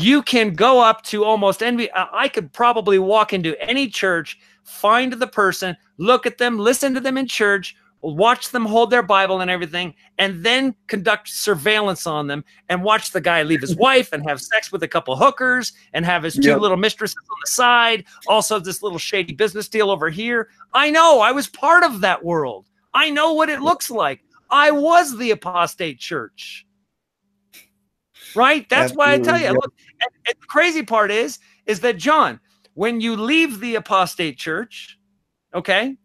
Speaker 2: You can go up to almost any. I could probably walk into any church, find the person, look at them, listen to them in church, watch them hold their Bible and everything, and then conduct surveillance on them and watch the guy leave his wife and have sex with a couple hookers and have his two yep. little mistresses on the side. Also, this little shady business deal over here. I know I was part of that world. I know what it looks like. I was the apostate church. Right? That's why I tell you. Look, and, and the crazy part is, is that Jon, when you leave the apostate church, okay,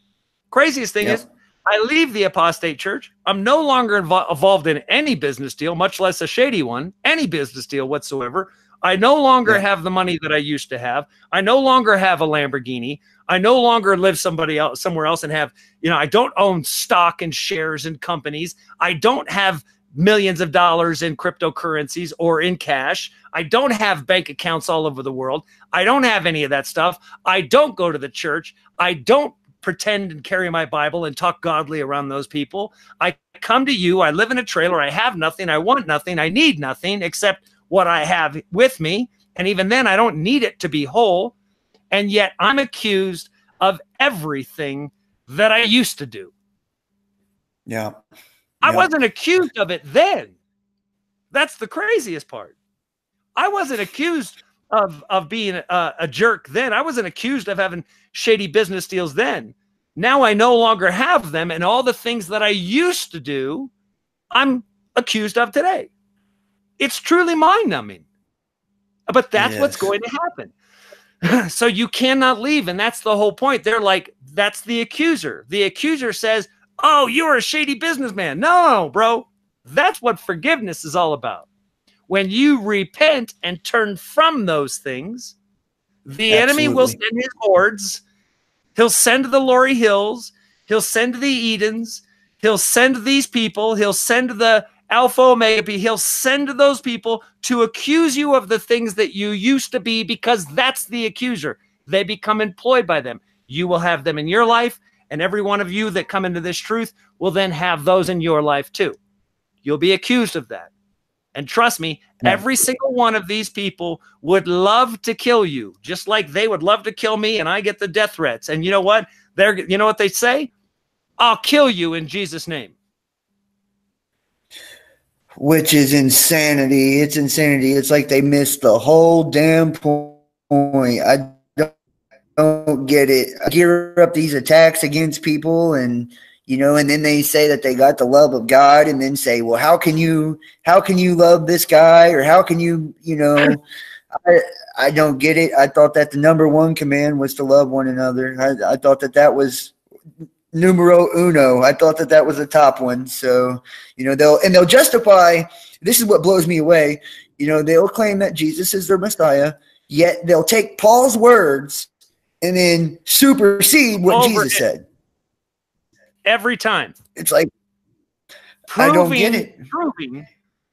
Speaker 2: craziest thing yep. is I leave the apostate church. I'm no longer invo- involved in any business deal, much less a shady one, any business deal whatsoever. I no longer yeah. have the money that I used to have. I no longer have a Lamborghini. I no longer live somebody else somewhere else and have, you know, I don't own stock and shares in companies. I don't have millions of dollars in cryptocurrencies or in cash. I don't have bank accounts all over the world. I don't have any of that stuff. I don't go to the church. I don't pretend and carry my Bible and talk godly around those people. I come to you. I live in a trailer. I have nothing. I want nothing. I need nothing except what I have with me. And even then, I don't need it to be whole. And yet, I'm accused of everything that I used to do.
Speaker 1: Yeah.
Speaker 2: I wasn't accused of it then. That's the craziest part. I wasn't accused of of being a, a jerk then. I wasn't accused of having shady business deals then. Now I no longer have them, and all the things that I used to do, I'm accused of today. It's truly mind numbing. But that's yes. what's going to happen. so you cannot leave. And that's the whole point. They're like, that's the accuser. The accuser says, Oh, you're a shady businessman. No, bro. That's what forgiveness is all about. When you repent and turn from those things, the Absolutely. enemy will send his hordes. He'll send the Lauryn Hills. He'll send the Edens. He'll send these people. He'll send the Alpha Omega He'll send those people to accuse you of the things that you used to be because that's the accuser. They become employed by them. You will have them in your life, and every one of you that come into this truth will then have those in your life too. You'll be accused of that. And trust me, every single one of these people would love to kill you, just like they would love to kill me, and I get the death threats. And you know what? They're you know what they say? I'll kill you in Jesus' name.
Speaker 1: Which is insanity. It's insanity. It's like they missed the whole damn point. I don't get it. Gear up these attacks against people and you know and then they say that they got the love of god and then say well how can you how can you love this guy or how can you you know? I i don't get it. I thought that the number one command was to love one another. I, I thought that that was numero uno. I thought that that was the top one. So you know they'll and they'll justify this is what blows me away. You know they'll claim that jesus is their messiah yet they'll take paul's words and then supersede what Over jesus it. said
Speaker 2: every time.
Speaker 1: It's like proving, I don't get it.
Speaker 2: Proving,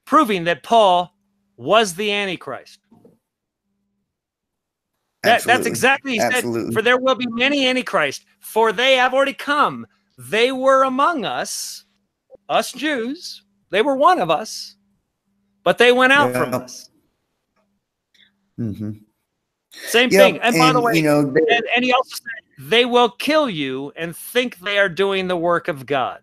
Speaker 2: proving that Paul was the Antichrist. That, that's exactly he Absolutely. said. For there will be many Antichrist, for they have already come. They were among us, us Jews. They were one of us, but they went out yeah. from us.
Speaker 1: Mm-hmm.
Speaker 2: Same yep. thing. And, and, by the way, you know, they, and, and, he also said they will kill you and think they are doing the work of God.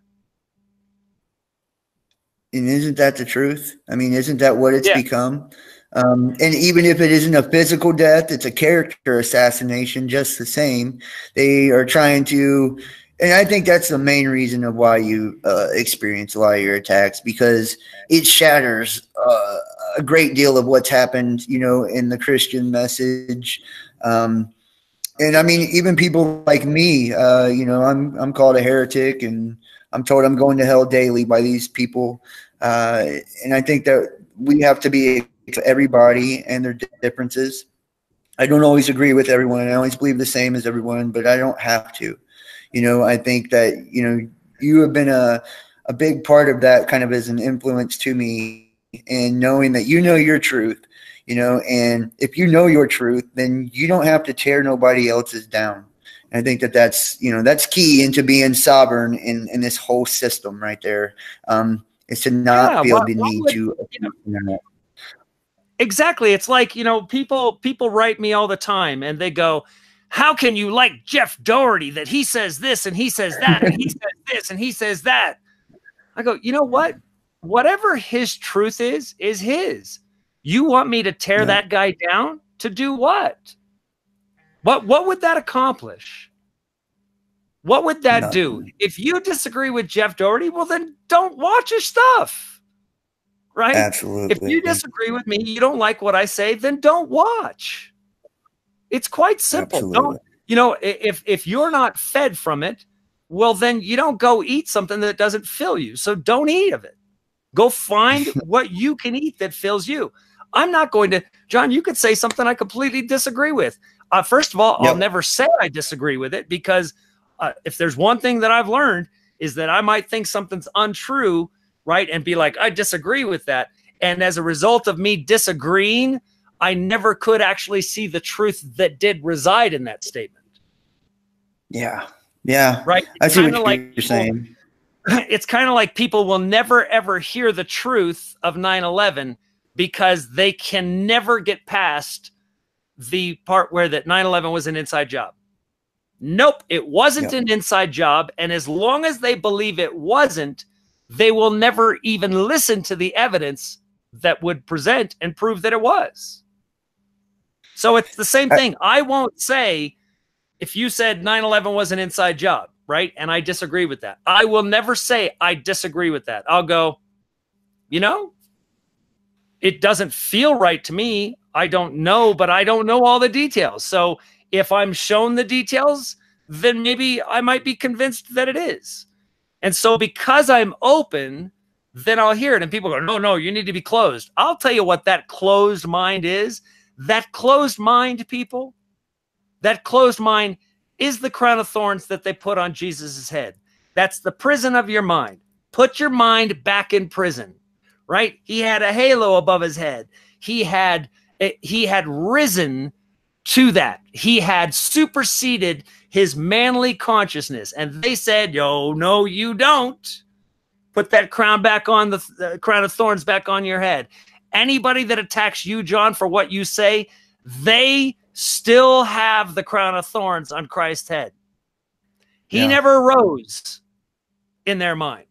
Speaker 1: And isn't that the truth? I mean, isn't that what it's yeah. become? Um, and even if it isn't a physical death, it's a character assassination just the same. They are trying to, and I think that's the main reason of why you uh, experience a lot of your attacks because it shatters uh, a great deal of what's happened, you know, in the Christian message. Um, and I mean, even people like me, uh, you know, I'm I'm called a heretic, and I'm told I'm going to hell daily by these people. Uh, and I think that we have to be everybody and their differences. I don't always agree with everyone. I always believe the same as everyone, but I don't have to. You know, I think that you know you have been a a big part of that kind of as an influence to me, and knowing that you know your truth you know and if you know your truth then you don't have to tear nobody else's down i think that that's you know that's key into being sovereign in in this whole system right there um is to not yeah, feel why, the need would, to
Speaker 2: you know, Exactly. It's like, you know, people people write me all the time and they go, How can you like Jeff Doherty that he says this and he says that and he says this and he says that? I go, you know what? Whatever his truth is, is his. You want me to tear yeah. that guy down? To do what? What what would that accomplish? What would that Nothing. do? If you disagree with Jeff Doherty, well then don't watch his stuff right?
Speaker 1: Absolutely.
Speaker 2: If you disagree with me, you don't like what I say, then don't watch. It's quite simple. Absolutely. Don't you know if if you're not fed from it, well then you don't go eat something that doesn't fill you. So don't eat of it. Go find what you can eat that fills you. I'm not going to Jon, you could say something I completely disagree with. Uh, first of all, yep. I'll never say I disagree with it because uh, if there's one thing that I've learned is that I might think something's untrue right? And be like, I disagree with that. And as a result of me disagreeing, I never could actually see the truth that did reside in that statement.
Speaker 1: Yeah. Yeah.
Speaker 2: Right.
Speaker 1: I see what like you're people, saying.
Speaker 2: It's kind of like people will never ever hear the truth of 9 11 because they can never get past the part where that 9 11 was an inside job. Nope, it wasn't yep. an inside job. And as long as they believe it wasn't, they will never even listen to the evidence that would present and prove that it was. So it's the same thing. I won't say if you said 9 11 was an inside job, right? And I disagree with that. I will never say I disagree with that. I'll go, you know, it doesn't feel right to me. I don't know, but I don't know all the details. So if I'm shown the details, then maybe I might be convinced that it is. And so because I'm open, then I'll hear it. And people go, no, no, you need to be closed. I'll tell you what that closed mind is. That closed mind, people, that closed mind is the crown of thorns that they put on Jesus's head. That's the prison of your mind. Put your mind back in prison, right? He had a halo above his head. He had eh, he had risen to that. He had superseded his manly consciousness. And they said, Yo, no, you don't. Put that crown back on the, the crown of thorns back on your head. Anybody that attacks you, Jon, for what you say, they still have the crown of thorns on Christ's head. He yeah. never rose in their mind.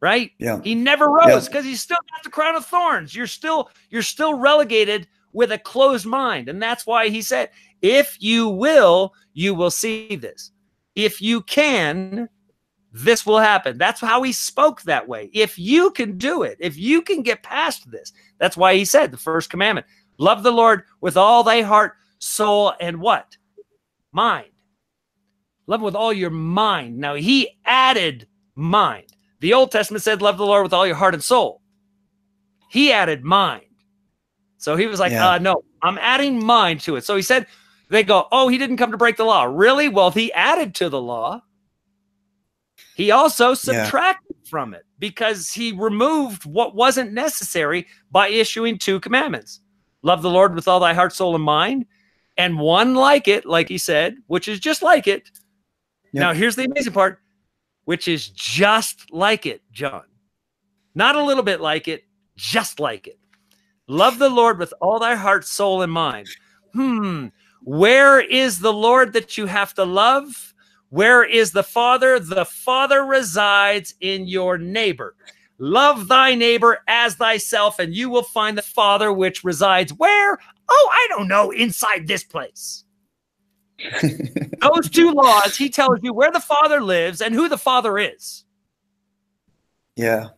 Speaker 2: Right?
Speaker 1: Yeah.
Speaker 2: He never rose because yeah. he's still got the crown of thorns. You're still you're still relegated with a closed mind. And that's why he said, if you will, you will see this. If you can, this will happen. That's how he spoke that way. If you can do it, if you can get past this, that's why he said the first commandment love the Lord with all thy heart, soul, and what? Mind. Love with all your mind. Now, he added mind. The Old Testament said, love the Lord with all your heart and soul. He added mind. So he was like, yeah. uh, no, I'm adding mind to it. So he said, they go, oh, he didn't come to break the law. Really? Well, he added to the law. He also subtracted. From it because he removed what wasn't necessary by issuing two commandments love the Lord with all thy heart, soul, and mind, and one like it, like he said, which is just like it. Yep. Now, here's the amazing part, which is just like it, Jon. Not a little bit like it, just like it. Love the Lord with all thy heart, soul, and mind. Hmm. Where is the Lord that you have to love? Where is the Father? The Father resides in your neighbor. Love thy neighbor as thyself, and you will find the Father which resides where? Oh, I don't know, inside this place. Those two laws, he tells you where the Father lives and who the Father is.
Speaker 1: Yeah.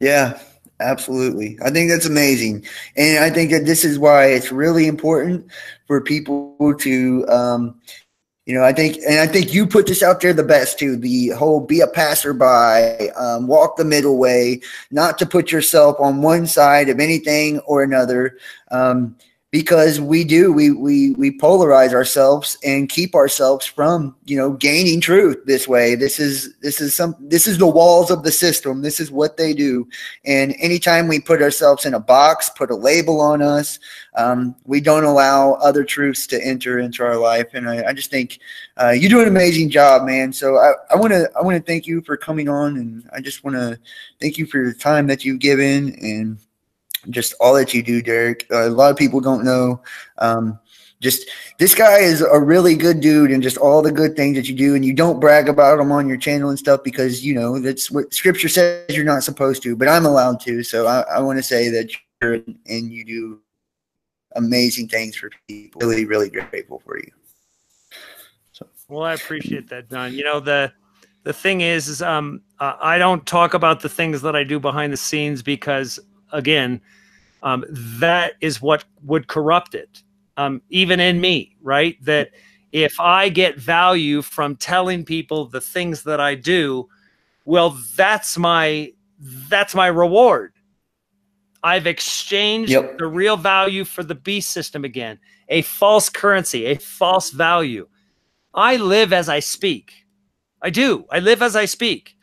Speaker 1: Yeah. Absolutely. I think that's amazing. And I think that this is why it's really important for people to, um, you know, I think, and I think you put this out there the best too. The whole be a passerby, um, walk the middle way, not to put yourself on one side of anything or another. Um, because we do we we we polarize ourselves and keep ourselves from you know gaining truth this way. This is this is some this is the walls of the system. This is what they do. And anytime we put ourselves in a box put a label on us um, we don't allow other truths to enter into our life. And i, I just think uh, you do an amazing job man. So i want to i want to thank you for coming on. And i just want to thank you for the time that you've given. And just all that you do, Derek. A lot of people don't know. Um, just this guy is a really good dude and just all the good things that you do and you don't brag about him on your channel and stuff because you know that's what scripture says you're not supposed to but i'm allowed to. So i, I want to say that you're and you do amazing things for people. Really really grateful for you.
Speaker 2: So. Well i appreciate that don you know the the thing is is um uh, i don't talk about the things that i do behind the scenes because again um, that is what would corrupt it um, even in me, right? That if I get value from telling people the things that I do, well, that's my that's my reward. I've exchanged yep. the real value for the beast system again, a false currency, a false value. I live as I speak. I do. I live as I speak.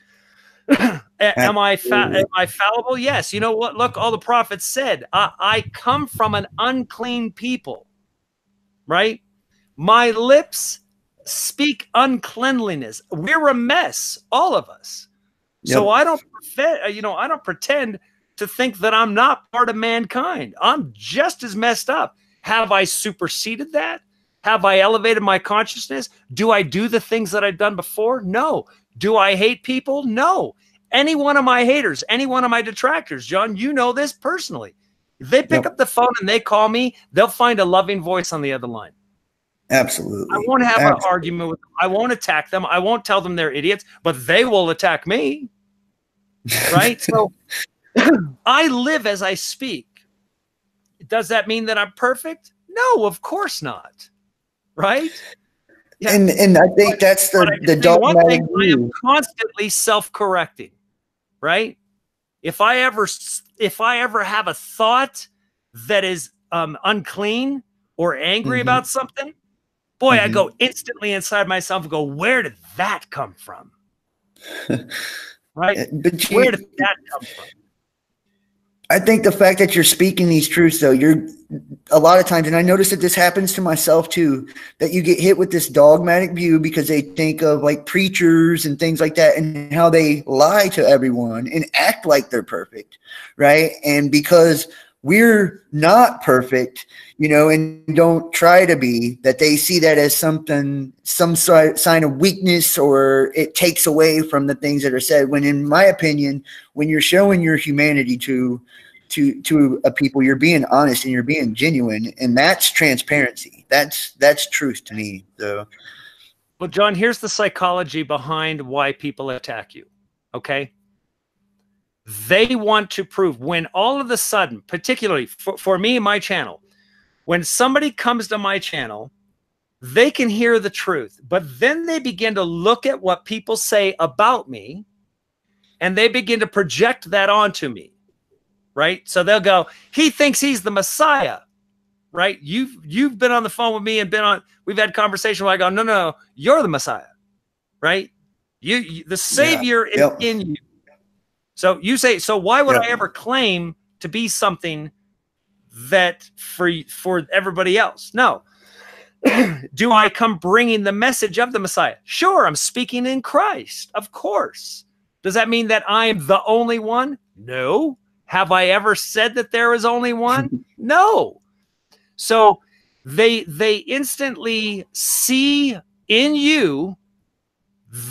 Speaker 2: Am I fa- am I fallible? Yes. You know what? Look, all the prophets said, I, I come from an unclean people right? My lips speak uncleanliness. We're a mess, all of us. Yep. So I don't, uh, you know, I don't pretend to think that I'm not part of mankind. I'm just as messed up. Have I superseded that? Have I elevated my consciousness? Do I do the things that I've done before? No. Do I hate people? No. Any one of my haters, any one of my detractors, Jon, you know this personally. If they pick yep. up the phone and they call me, they'll find a loving voice on the other line.
Speaker 1: Absolutely.
Speaker 2: I won't have Absolutely. an argument with them. I won't attack them. I won't tell them they're idiots, but they will attack me. Right? so I live as I speak. Does that mean that I'm perfect? No, of course not. Right?
Speaker 1: Yeah. And and I think that's the the dogmatic
Speaker 2: I am constantly self-correcting, right? If I ever if I ever have a thought that is um, unclean or angry mm-hmm. about something, boy, mm-hmm. I go instantly inside myself and go, where did that come from? right? But you, where did that come from?
Speaker 1: I think the fact that you're speaking these truths, though, you're a lot of times, and I notice that this happens to myself too, that you get hit with this dogmatic view because they think of like preachers and things like that and how they lie to everyone and act like they're perfect, right? And because we're not perfect, you know, and don't try to be, that they see that as something, some sign of weakness or it takes away from the things that are said. When, in my opinion, when you're showing your humanity to, to, to a people, you're being honest and you're being genuine, and that's transparency. That's that's truth to me. So,
Speaker 2: well, Jon, here's the psychology behind why people attack you. Okay, they want to prove when all of a sudden, particularly for, for me, my channel, when somebody comes to my channel, they can hear the truth, but then they begin to look at what people say about me and they begin to project that onto me. Right. So they'll go, he thinks he's the Messiah. Right. You've you've been on the phone with me and been on, we've had conversation where I go, no, no, you're the Messiah. Right. You, you the Savior yeah. is yep. in you. So you say, so why would I ever claim to be something that for for everybody else? No. Do I come bringing the message of the Messiah? Sure, I'm speaking in Christ. Of course. Does that mean that I'm the only one? No. Have I ever said that there is only one? no. So they they instantly see in you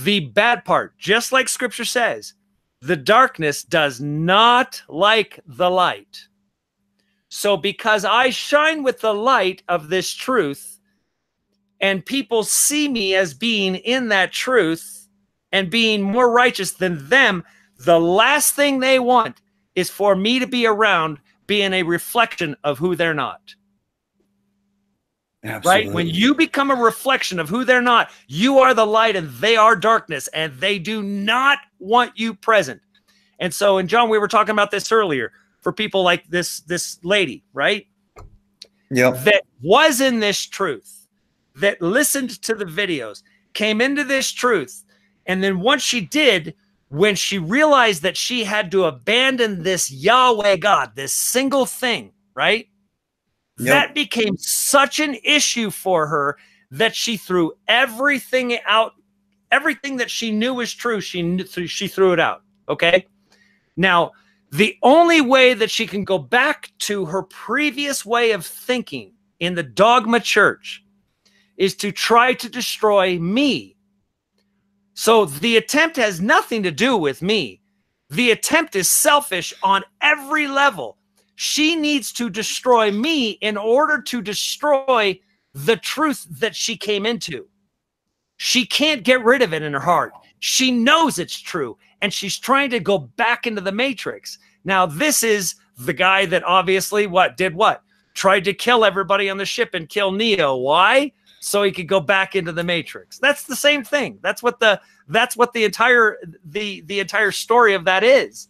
Speaker 2: the bad part, just like scripture says. The darkness does not like the light. So, because I shine with the light of this truth, and people see me as being in that truth and being more righteous than them, the last thing they want is for me to be around being a reflection of who they're not. Absolutely. Right? When you become a reflection of who they're not, you are the light and they are darkness, and they do not want you present. And so, and Jon, we were talking about this earlier for people like this this lady, right?
Speaker 1: Yeah.
Speaker 2: That was in this truth, that listened to the videos, came into this truth, and then once she did, when she realized that she had to abandon this Yahweh God, this single thing, right? Yep. That became such an issue for her that she threw everything out, everything that she knew was true. She she threw it out. Okay. Now, The only way that she can go back to her previous way of thinking in the dogma church is to try to destroy me. So the attempt has nothing to do with me. The attempt is selfish on every level. She needs to destroy me in order to destroy the truth that she came into. She can't get rid of it in her heart. She knows it's true and she's trying to go back into the matrix. Now, this is the guy that obviously what did what? Tried to kill everybody on the ship and kill Neo. Why? So he could go back into the matrix. That's the same thing. That's what the that's what the entire the the entire story of that is.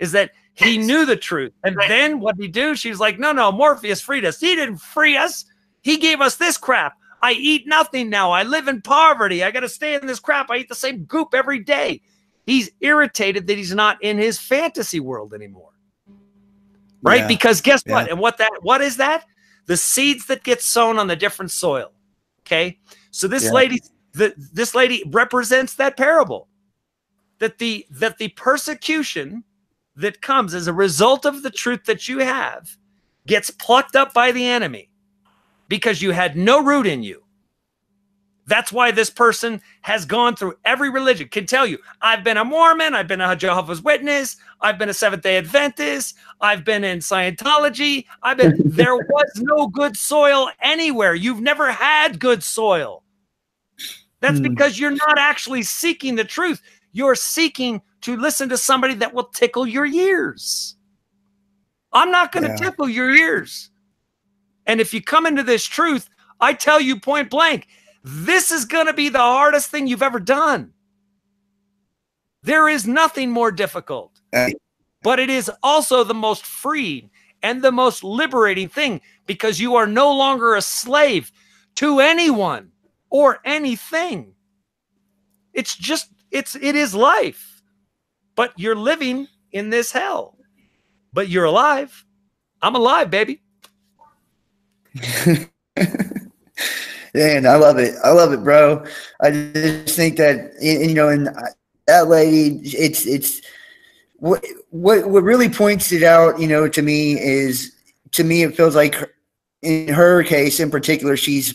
Speaker 2: Is that he knew the truth. And right. then what he do? she's like, no, no, Morpheus freed us. He didn't free us. He gave us this crap. I eat nothing now. I live in poverty. I got to stay in this crap. I eat the same goop every day. He's irritated that he's not in his fantasy world anymore. Right? Yeah. Because guess yeah. what? And what that what is that? The seeds that get sown on the different soil. Okay? So this yeah. lady the, this lady represents that parable. That the that the persecution that comes as a result of the truth that you have gets plucked up by the enemy because you had no root in you. That's why this person has gone through every religion. Can tell you, I've been a Mormon, I've been a Jehovah's Witness, I've been a Seventh Day Adventist, I've been in Scientology. I've been there was no good soil anywhere. You've never had good soil. That's hmm. because you're not actually seeking the truth. You're seeking to listen to somebody that will tickle your ears. I'm not going to yeah. tickle your ears. And if you come into this truth, I tell you point blank, this is going to be the hardest thing you've ever done. There is nothing more difficult, but it is also the most freeing and the most liberating thing because you are no longer a slave to anyone or anything. It's just, it's, it is life but you're living in this hell. But you're alive. I'm alive, baby.
Speaker 1: Man, I love it. I love it, bro. I just think that you know, and that lady, it's it's what what what really points it out. You know, to me is to me it feels like in her case in particular, she's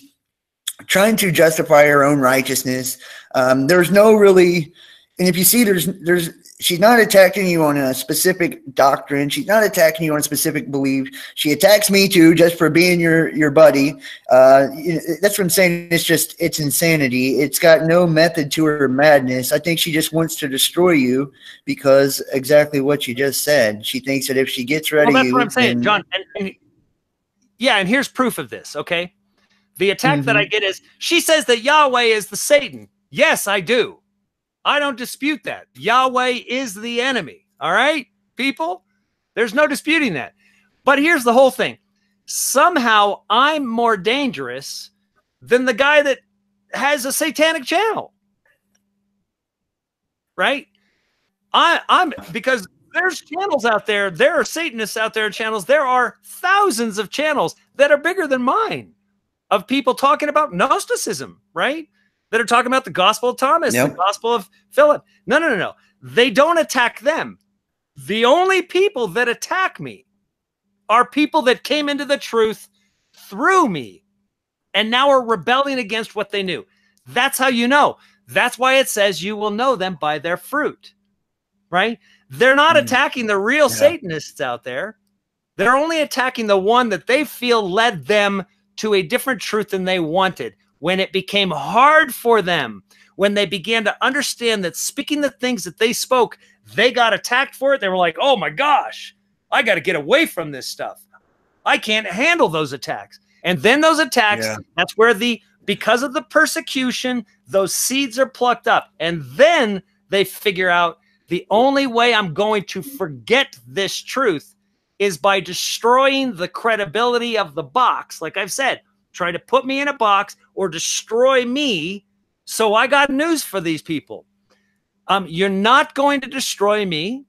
Speaker 1: trying to justify her own righteousness. Um, there's no really, and if you see, there's there's she's not attacking you on a specific doctrine. She's not attacking you on a specific belief. She attacks me too, just for being your your buddy. Uh, that's what I'm saying. It's just it's insanity. It's got no method to her madness. I think she just wants to destroy you because exactly what you just said. She thinks that if she gets ready, well,
Speaker 2: that's
Speaker 1: you,
Speaker 2: what I'm saying, Jon. And, and, yeah, and here's proof of this. Okay, the attack mm-hmm. that I get is she says that Yahweh is the Satan. Yes, I do. I don't dispute that. Yahweh is the enemy. All right, people? There's no disputing that. But here's the whole thing somehow I'm more dangerous than the guy that has a satanic channel. Right? I, I'm because there's channels out there. There are Satanists out there channels. There are thousands of channels that are bigger than mine of people talking about Gnosticism, right? That are talking about the Gospel of Thomas, the Gospel of Philip. No, no, no, no. They don't attack them. The only people that attack me are people that came into the truth through me and now are rebelling against what they knew. That's how you know. That's why it says you will know them by their fruit, right? They're not mm. attacking the real yeah. Satanists out there. They're only attacking the one that they feel led them to a different truth than they wanted when it became hard for them, when they began to understand that speaking the things that they spoke, they got attacked for it. They were like, oh my gosh, I got to get away from this stuff. I can't handle those attacks. And then those attacks, yeah. that's where the, because of the persecution, those seeds are plucked up. And then they figure out the only way I'm going to forget this truth is by destroying the credibility of the box. Like I've said, try to put me in a box or destroy me. So I got news for these people. Um, you're not going to destroy me.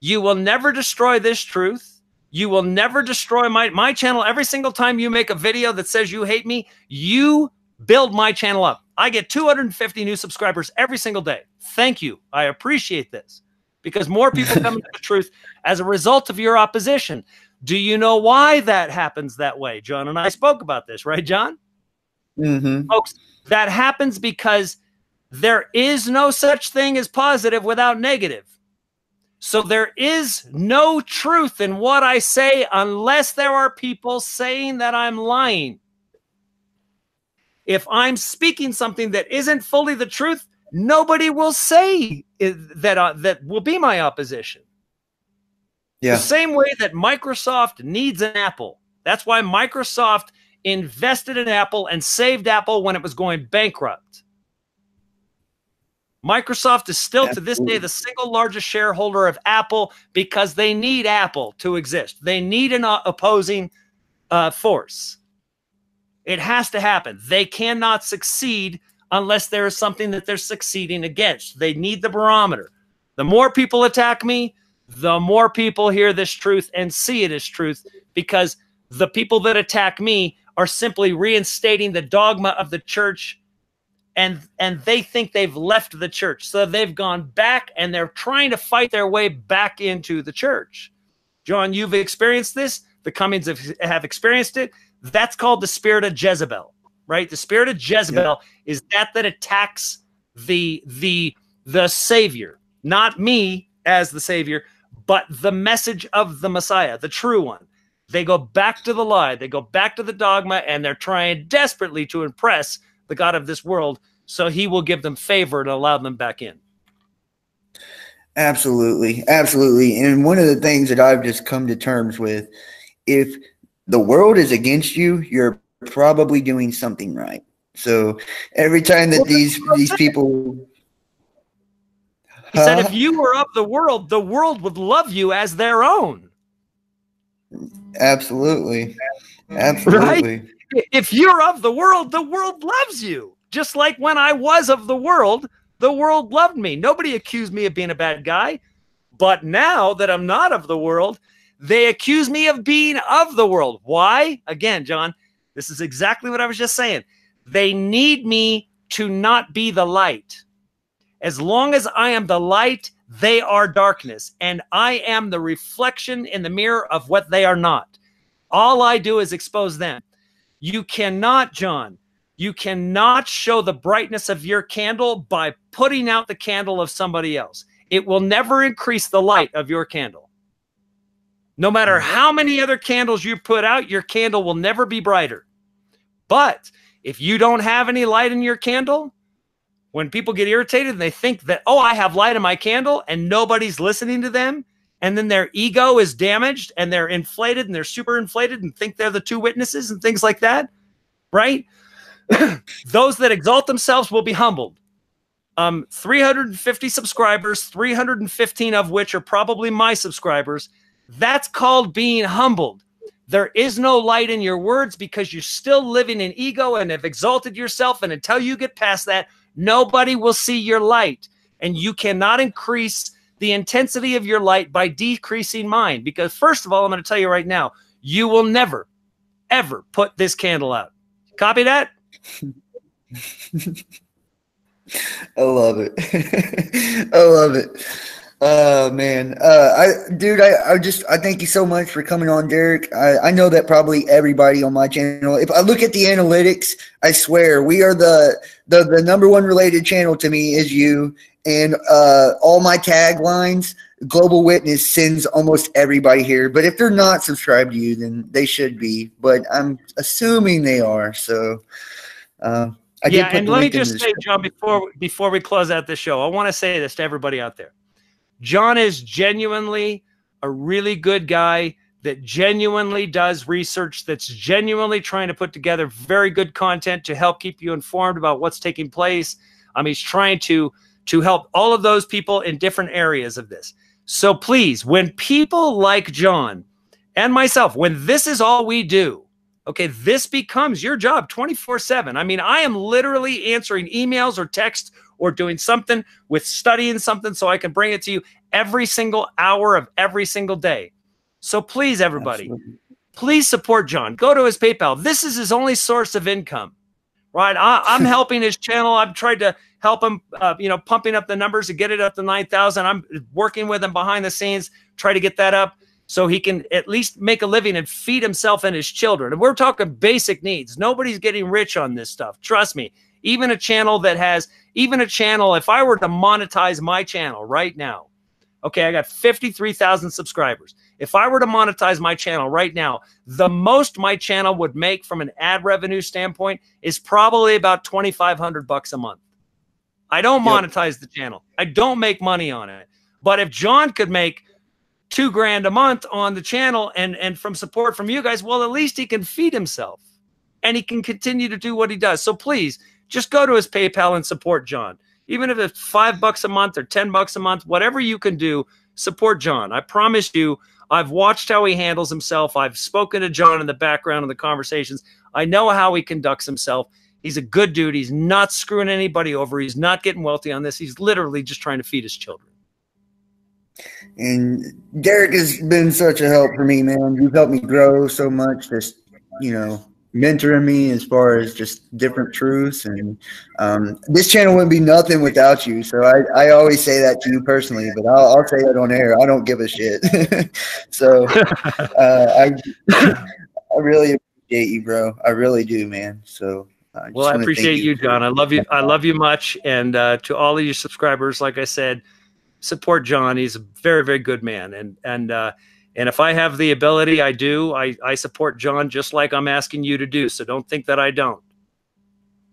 Speaker 2: You will never destroy this truth. You will never destroy my, my channel. Every single time you make a video that says you hate me, you build my channel up. I get 250 new subscribers every single day. Thank you. I appreciate this because more people come to the truth as a result of your opposition. Do you know why that happens that way? Jon and I spoke about this, right, Jon?
Speaker 1: Mm-hmm.
Speaker 2: Folks, that happens because there is no such thing as positive without negative. So there is no truth in what I say unless there are people saying that I'm lying. If I'm speaking something that isn't fully the truth, nobody will say that uh, that will be my opposition.
Speaker 1: Yeah.
Speaker 2: The same way that Microsoft needs an Apple. That's why Microsoft invested in Apple and saved Apple when it was going bankrupt. Microsoft is still Absolutely. to this day the single largest shareholder of Apple because they need Apple to exist. They need an opposing uh, force. It has to happen. They cannot succeed unless there is something that they're succeeding against. They need the barometer. The more people attack me, the more people hear this truth and see it as truth because the people that attack me are simply reinstating the dogma of the church and and they think they've left the church. So they've gone back and they're trying to fight their way back into the church. Jon you've experienced this. The cummings have, have experienced it. That's called the spirit of jezebel right? The spirit of jezebel yeah. is that that attacks the the the savior not me as the savior but the message of the messiah the true one they go back to the lie they go back to the dogma and they're trying desperately to impress the God of this world, so he will give them favor and allow them back in.
Speaker 1: Absolutely. Absolutely. And one of the things that I've just come to terms with if the world is against you, you're probably doing something right. So every time that well, these these people
Speaker 2: He huh? said if you were of the world, the world would love you as their own.
Speaker 1: Absolutely. Absolutely.
Speaker 2: Right? if you're of the world, the world loves you. Just like when I was of the world, the world loved me. Nobody accused me of being a bad guy. But now that I'm not of the world, they accuse me of being of the world. Why? Again, Jon, this is exactly what I was just saying. They need me to not be the light. As long as I am the light, they are darkness, and I am the reflection in the mirror of what they are not. All I do is expose them. You cannot, Jon, you cannot show the brightness of your candle by putting out the candle of somebody else. It will never increase the light of your candle. No matter mm-hmm. how many other candles you put out, your candle will never be brighter. But if you don't have any light in your candle, when people get irritated and they think that, oh, I have light in my candle and nobody's listening to them, and then their ego is damaged and they're inflated and they're super inflated and think they're the two witnesses and things like that, right? Those that exalt themselves will be humbled. Um, 350 subscribers, 315 of which are probably my subscribers. That's called being humbled. There is no light in your words because you're still living in ego and have exalted yourself. And until you get past that, nobody will see your light. And you cannot increase the intensity of your light by decreasing mine. Because, first of all, I'm going to tell you right now, you will never, ever put this candle out. Copy that?
Speaker 1: I love it. I love it. Oh man, uh, I dude, I, I just I thank you so much for coming on, Derek. I, I know that probably everybody on my channel. If I look at the analytics, I swear we are the the the number one related channel to me is you, and uh, all my taglines. Global Witness sends almost everybody here, but if they're not subscribed to you, then they should be. But I'm assuming they are. So, uh,
Speaker 2: yeah. And let me just say, Jon, before before we close out this show, I want to say this to everybody out there Jon is genuinely a really good guy that genuinely does research, that's genuinely trying to put together very good content to help keep you informed about what's taking place. Um, he's trying to to help all of those people in different areas of this. So please, when people like Jon and myself, when this is all we do, okay, this becomes your job 24 7. I mean, I am literally answering emails or texts or doing something with studying something so I can bring it to you every single hour of every single day. So please, everybody, Absolutely. please support Jon. Go to his PayPal. This is his only source of income, right? I, am helping his channel. I've tried to help him, uh, you know, pumping up the numbers to get it up to 9,000. I'm working with him behind the scenes, try to get that up so he can at least make a living and feed himself and his children. And we're talking basic needs. Nobody's getting rich on this stuff. Trust me. Even a channel that has, even a channel, if I were to monetize my channel right now, okay, I got 53,000 subscribers. If I were to monetize my channel right now, the most my channel would make from an ad revenue standpoint is probably about 2,500 bucks a month. I don't yep. monetize the channel. I don't make money on it. But if Jon could make two grand a month on the channel and and from support from you guys, well, at least he can feed himself and he can continue to do what he does. So please just go to his PayPal and support Jon. Even if it's five bucks a month or 10 bucks a month, whatever you can do, support Jon. I promise you, I've watched how he handles himself. I've spoken to Jon in the background of the conversations. I know how he conducts himself. He's a good dude. He's not screwing anybody over. He's not getting wealthy on this. He's literally just trying to feed his children.
Speaker 1: And Derek has been such a help for me, man. You've helped me grow so much. Just you know, mentoring me as far as just different truths. And um, this channel wouldn't be nothing without you. So I, I always say that to you personally, but I'll, I'll say that on air. I don't give a shit. so uh, I, I really appreciate you, bro. I really do, man. So.
Speaker 2: I well, I appreciate you, Jon. I love you. I love you much. And uh, to all of your subscribers, like I said, support Jon. He's a very, very good man. And and uh, and if I have the ability, I do. I, I support Jon just like I'm asking you to do. So don't think that I don't.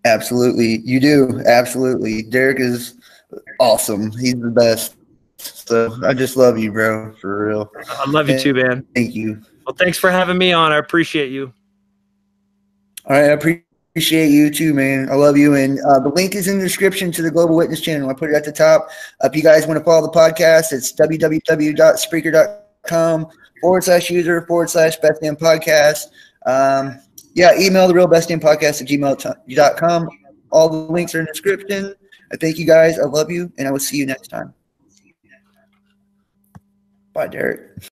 Speaker 1: Absolutely. You do. Absolutely. Derek is awesome. He's the best. So I just love you, bro, for real.
Speaker 2: I love you too, man.
Speaker 1: Thank you.
Speaker 2: Well, thanks for having me on. I appreciate you.
Speaker 1: All right. I appreciate you too, man. I love you. And uh, the link is in the description to the Global Witness channel. I put it at the top. Uh, if you guys want to follow the podcast, it's www.spreaker.com com forward slash user forward slash best damn podcast. Um, yeah, email the real best damn podcast at gmail.com. All the links are in the description. I thank you guys. I love you, and I will see you next time. Bye, Derek.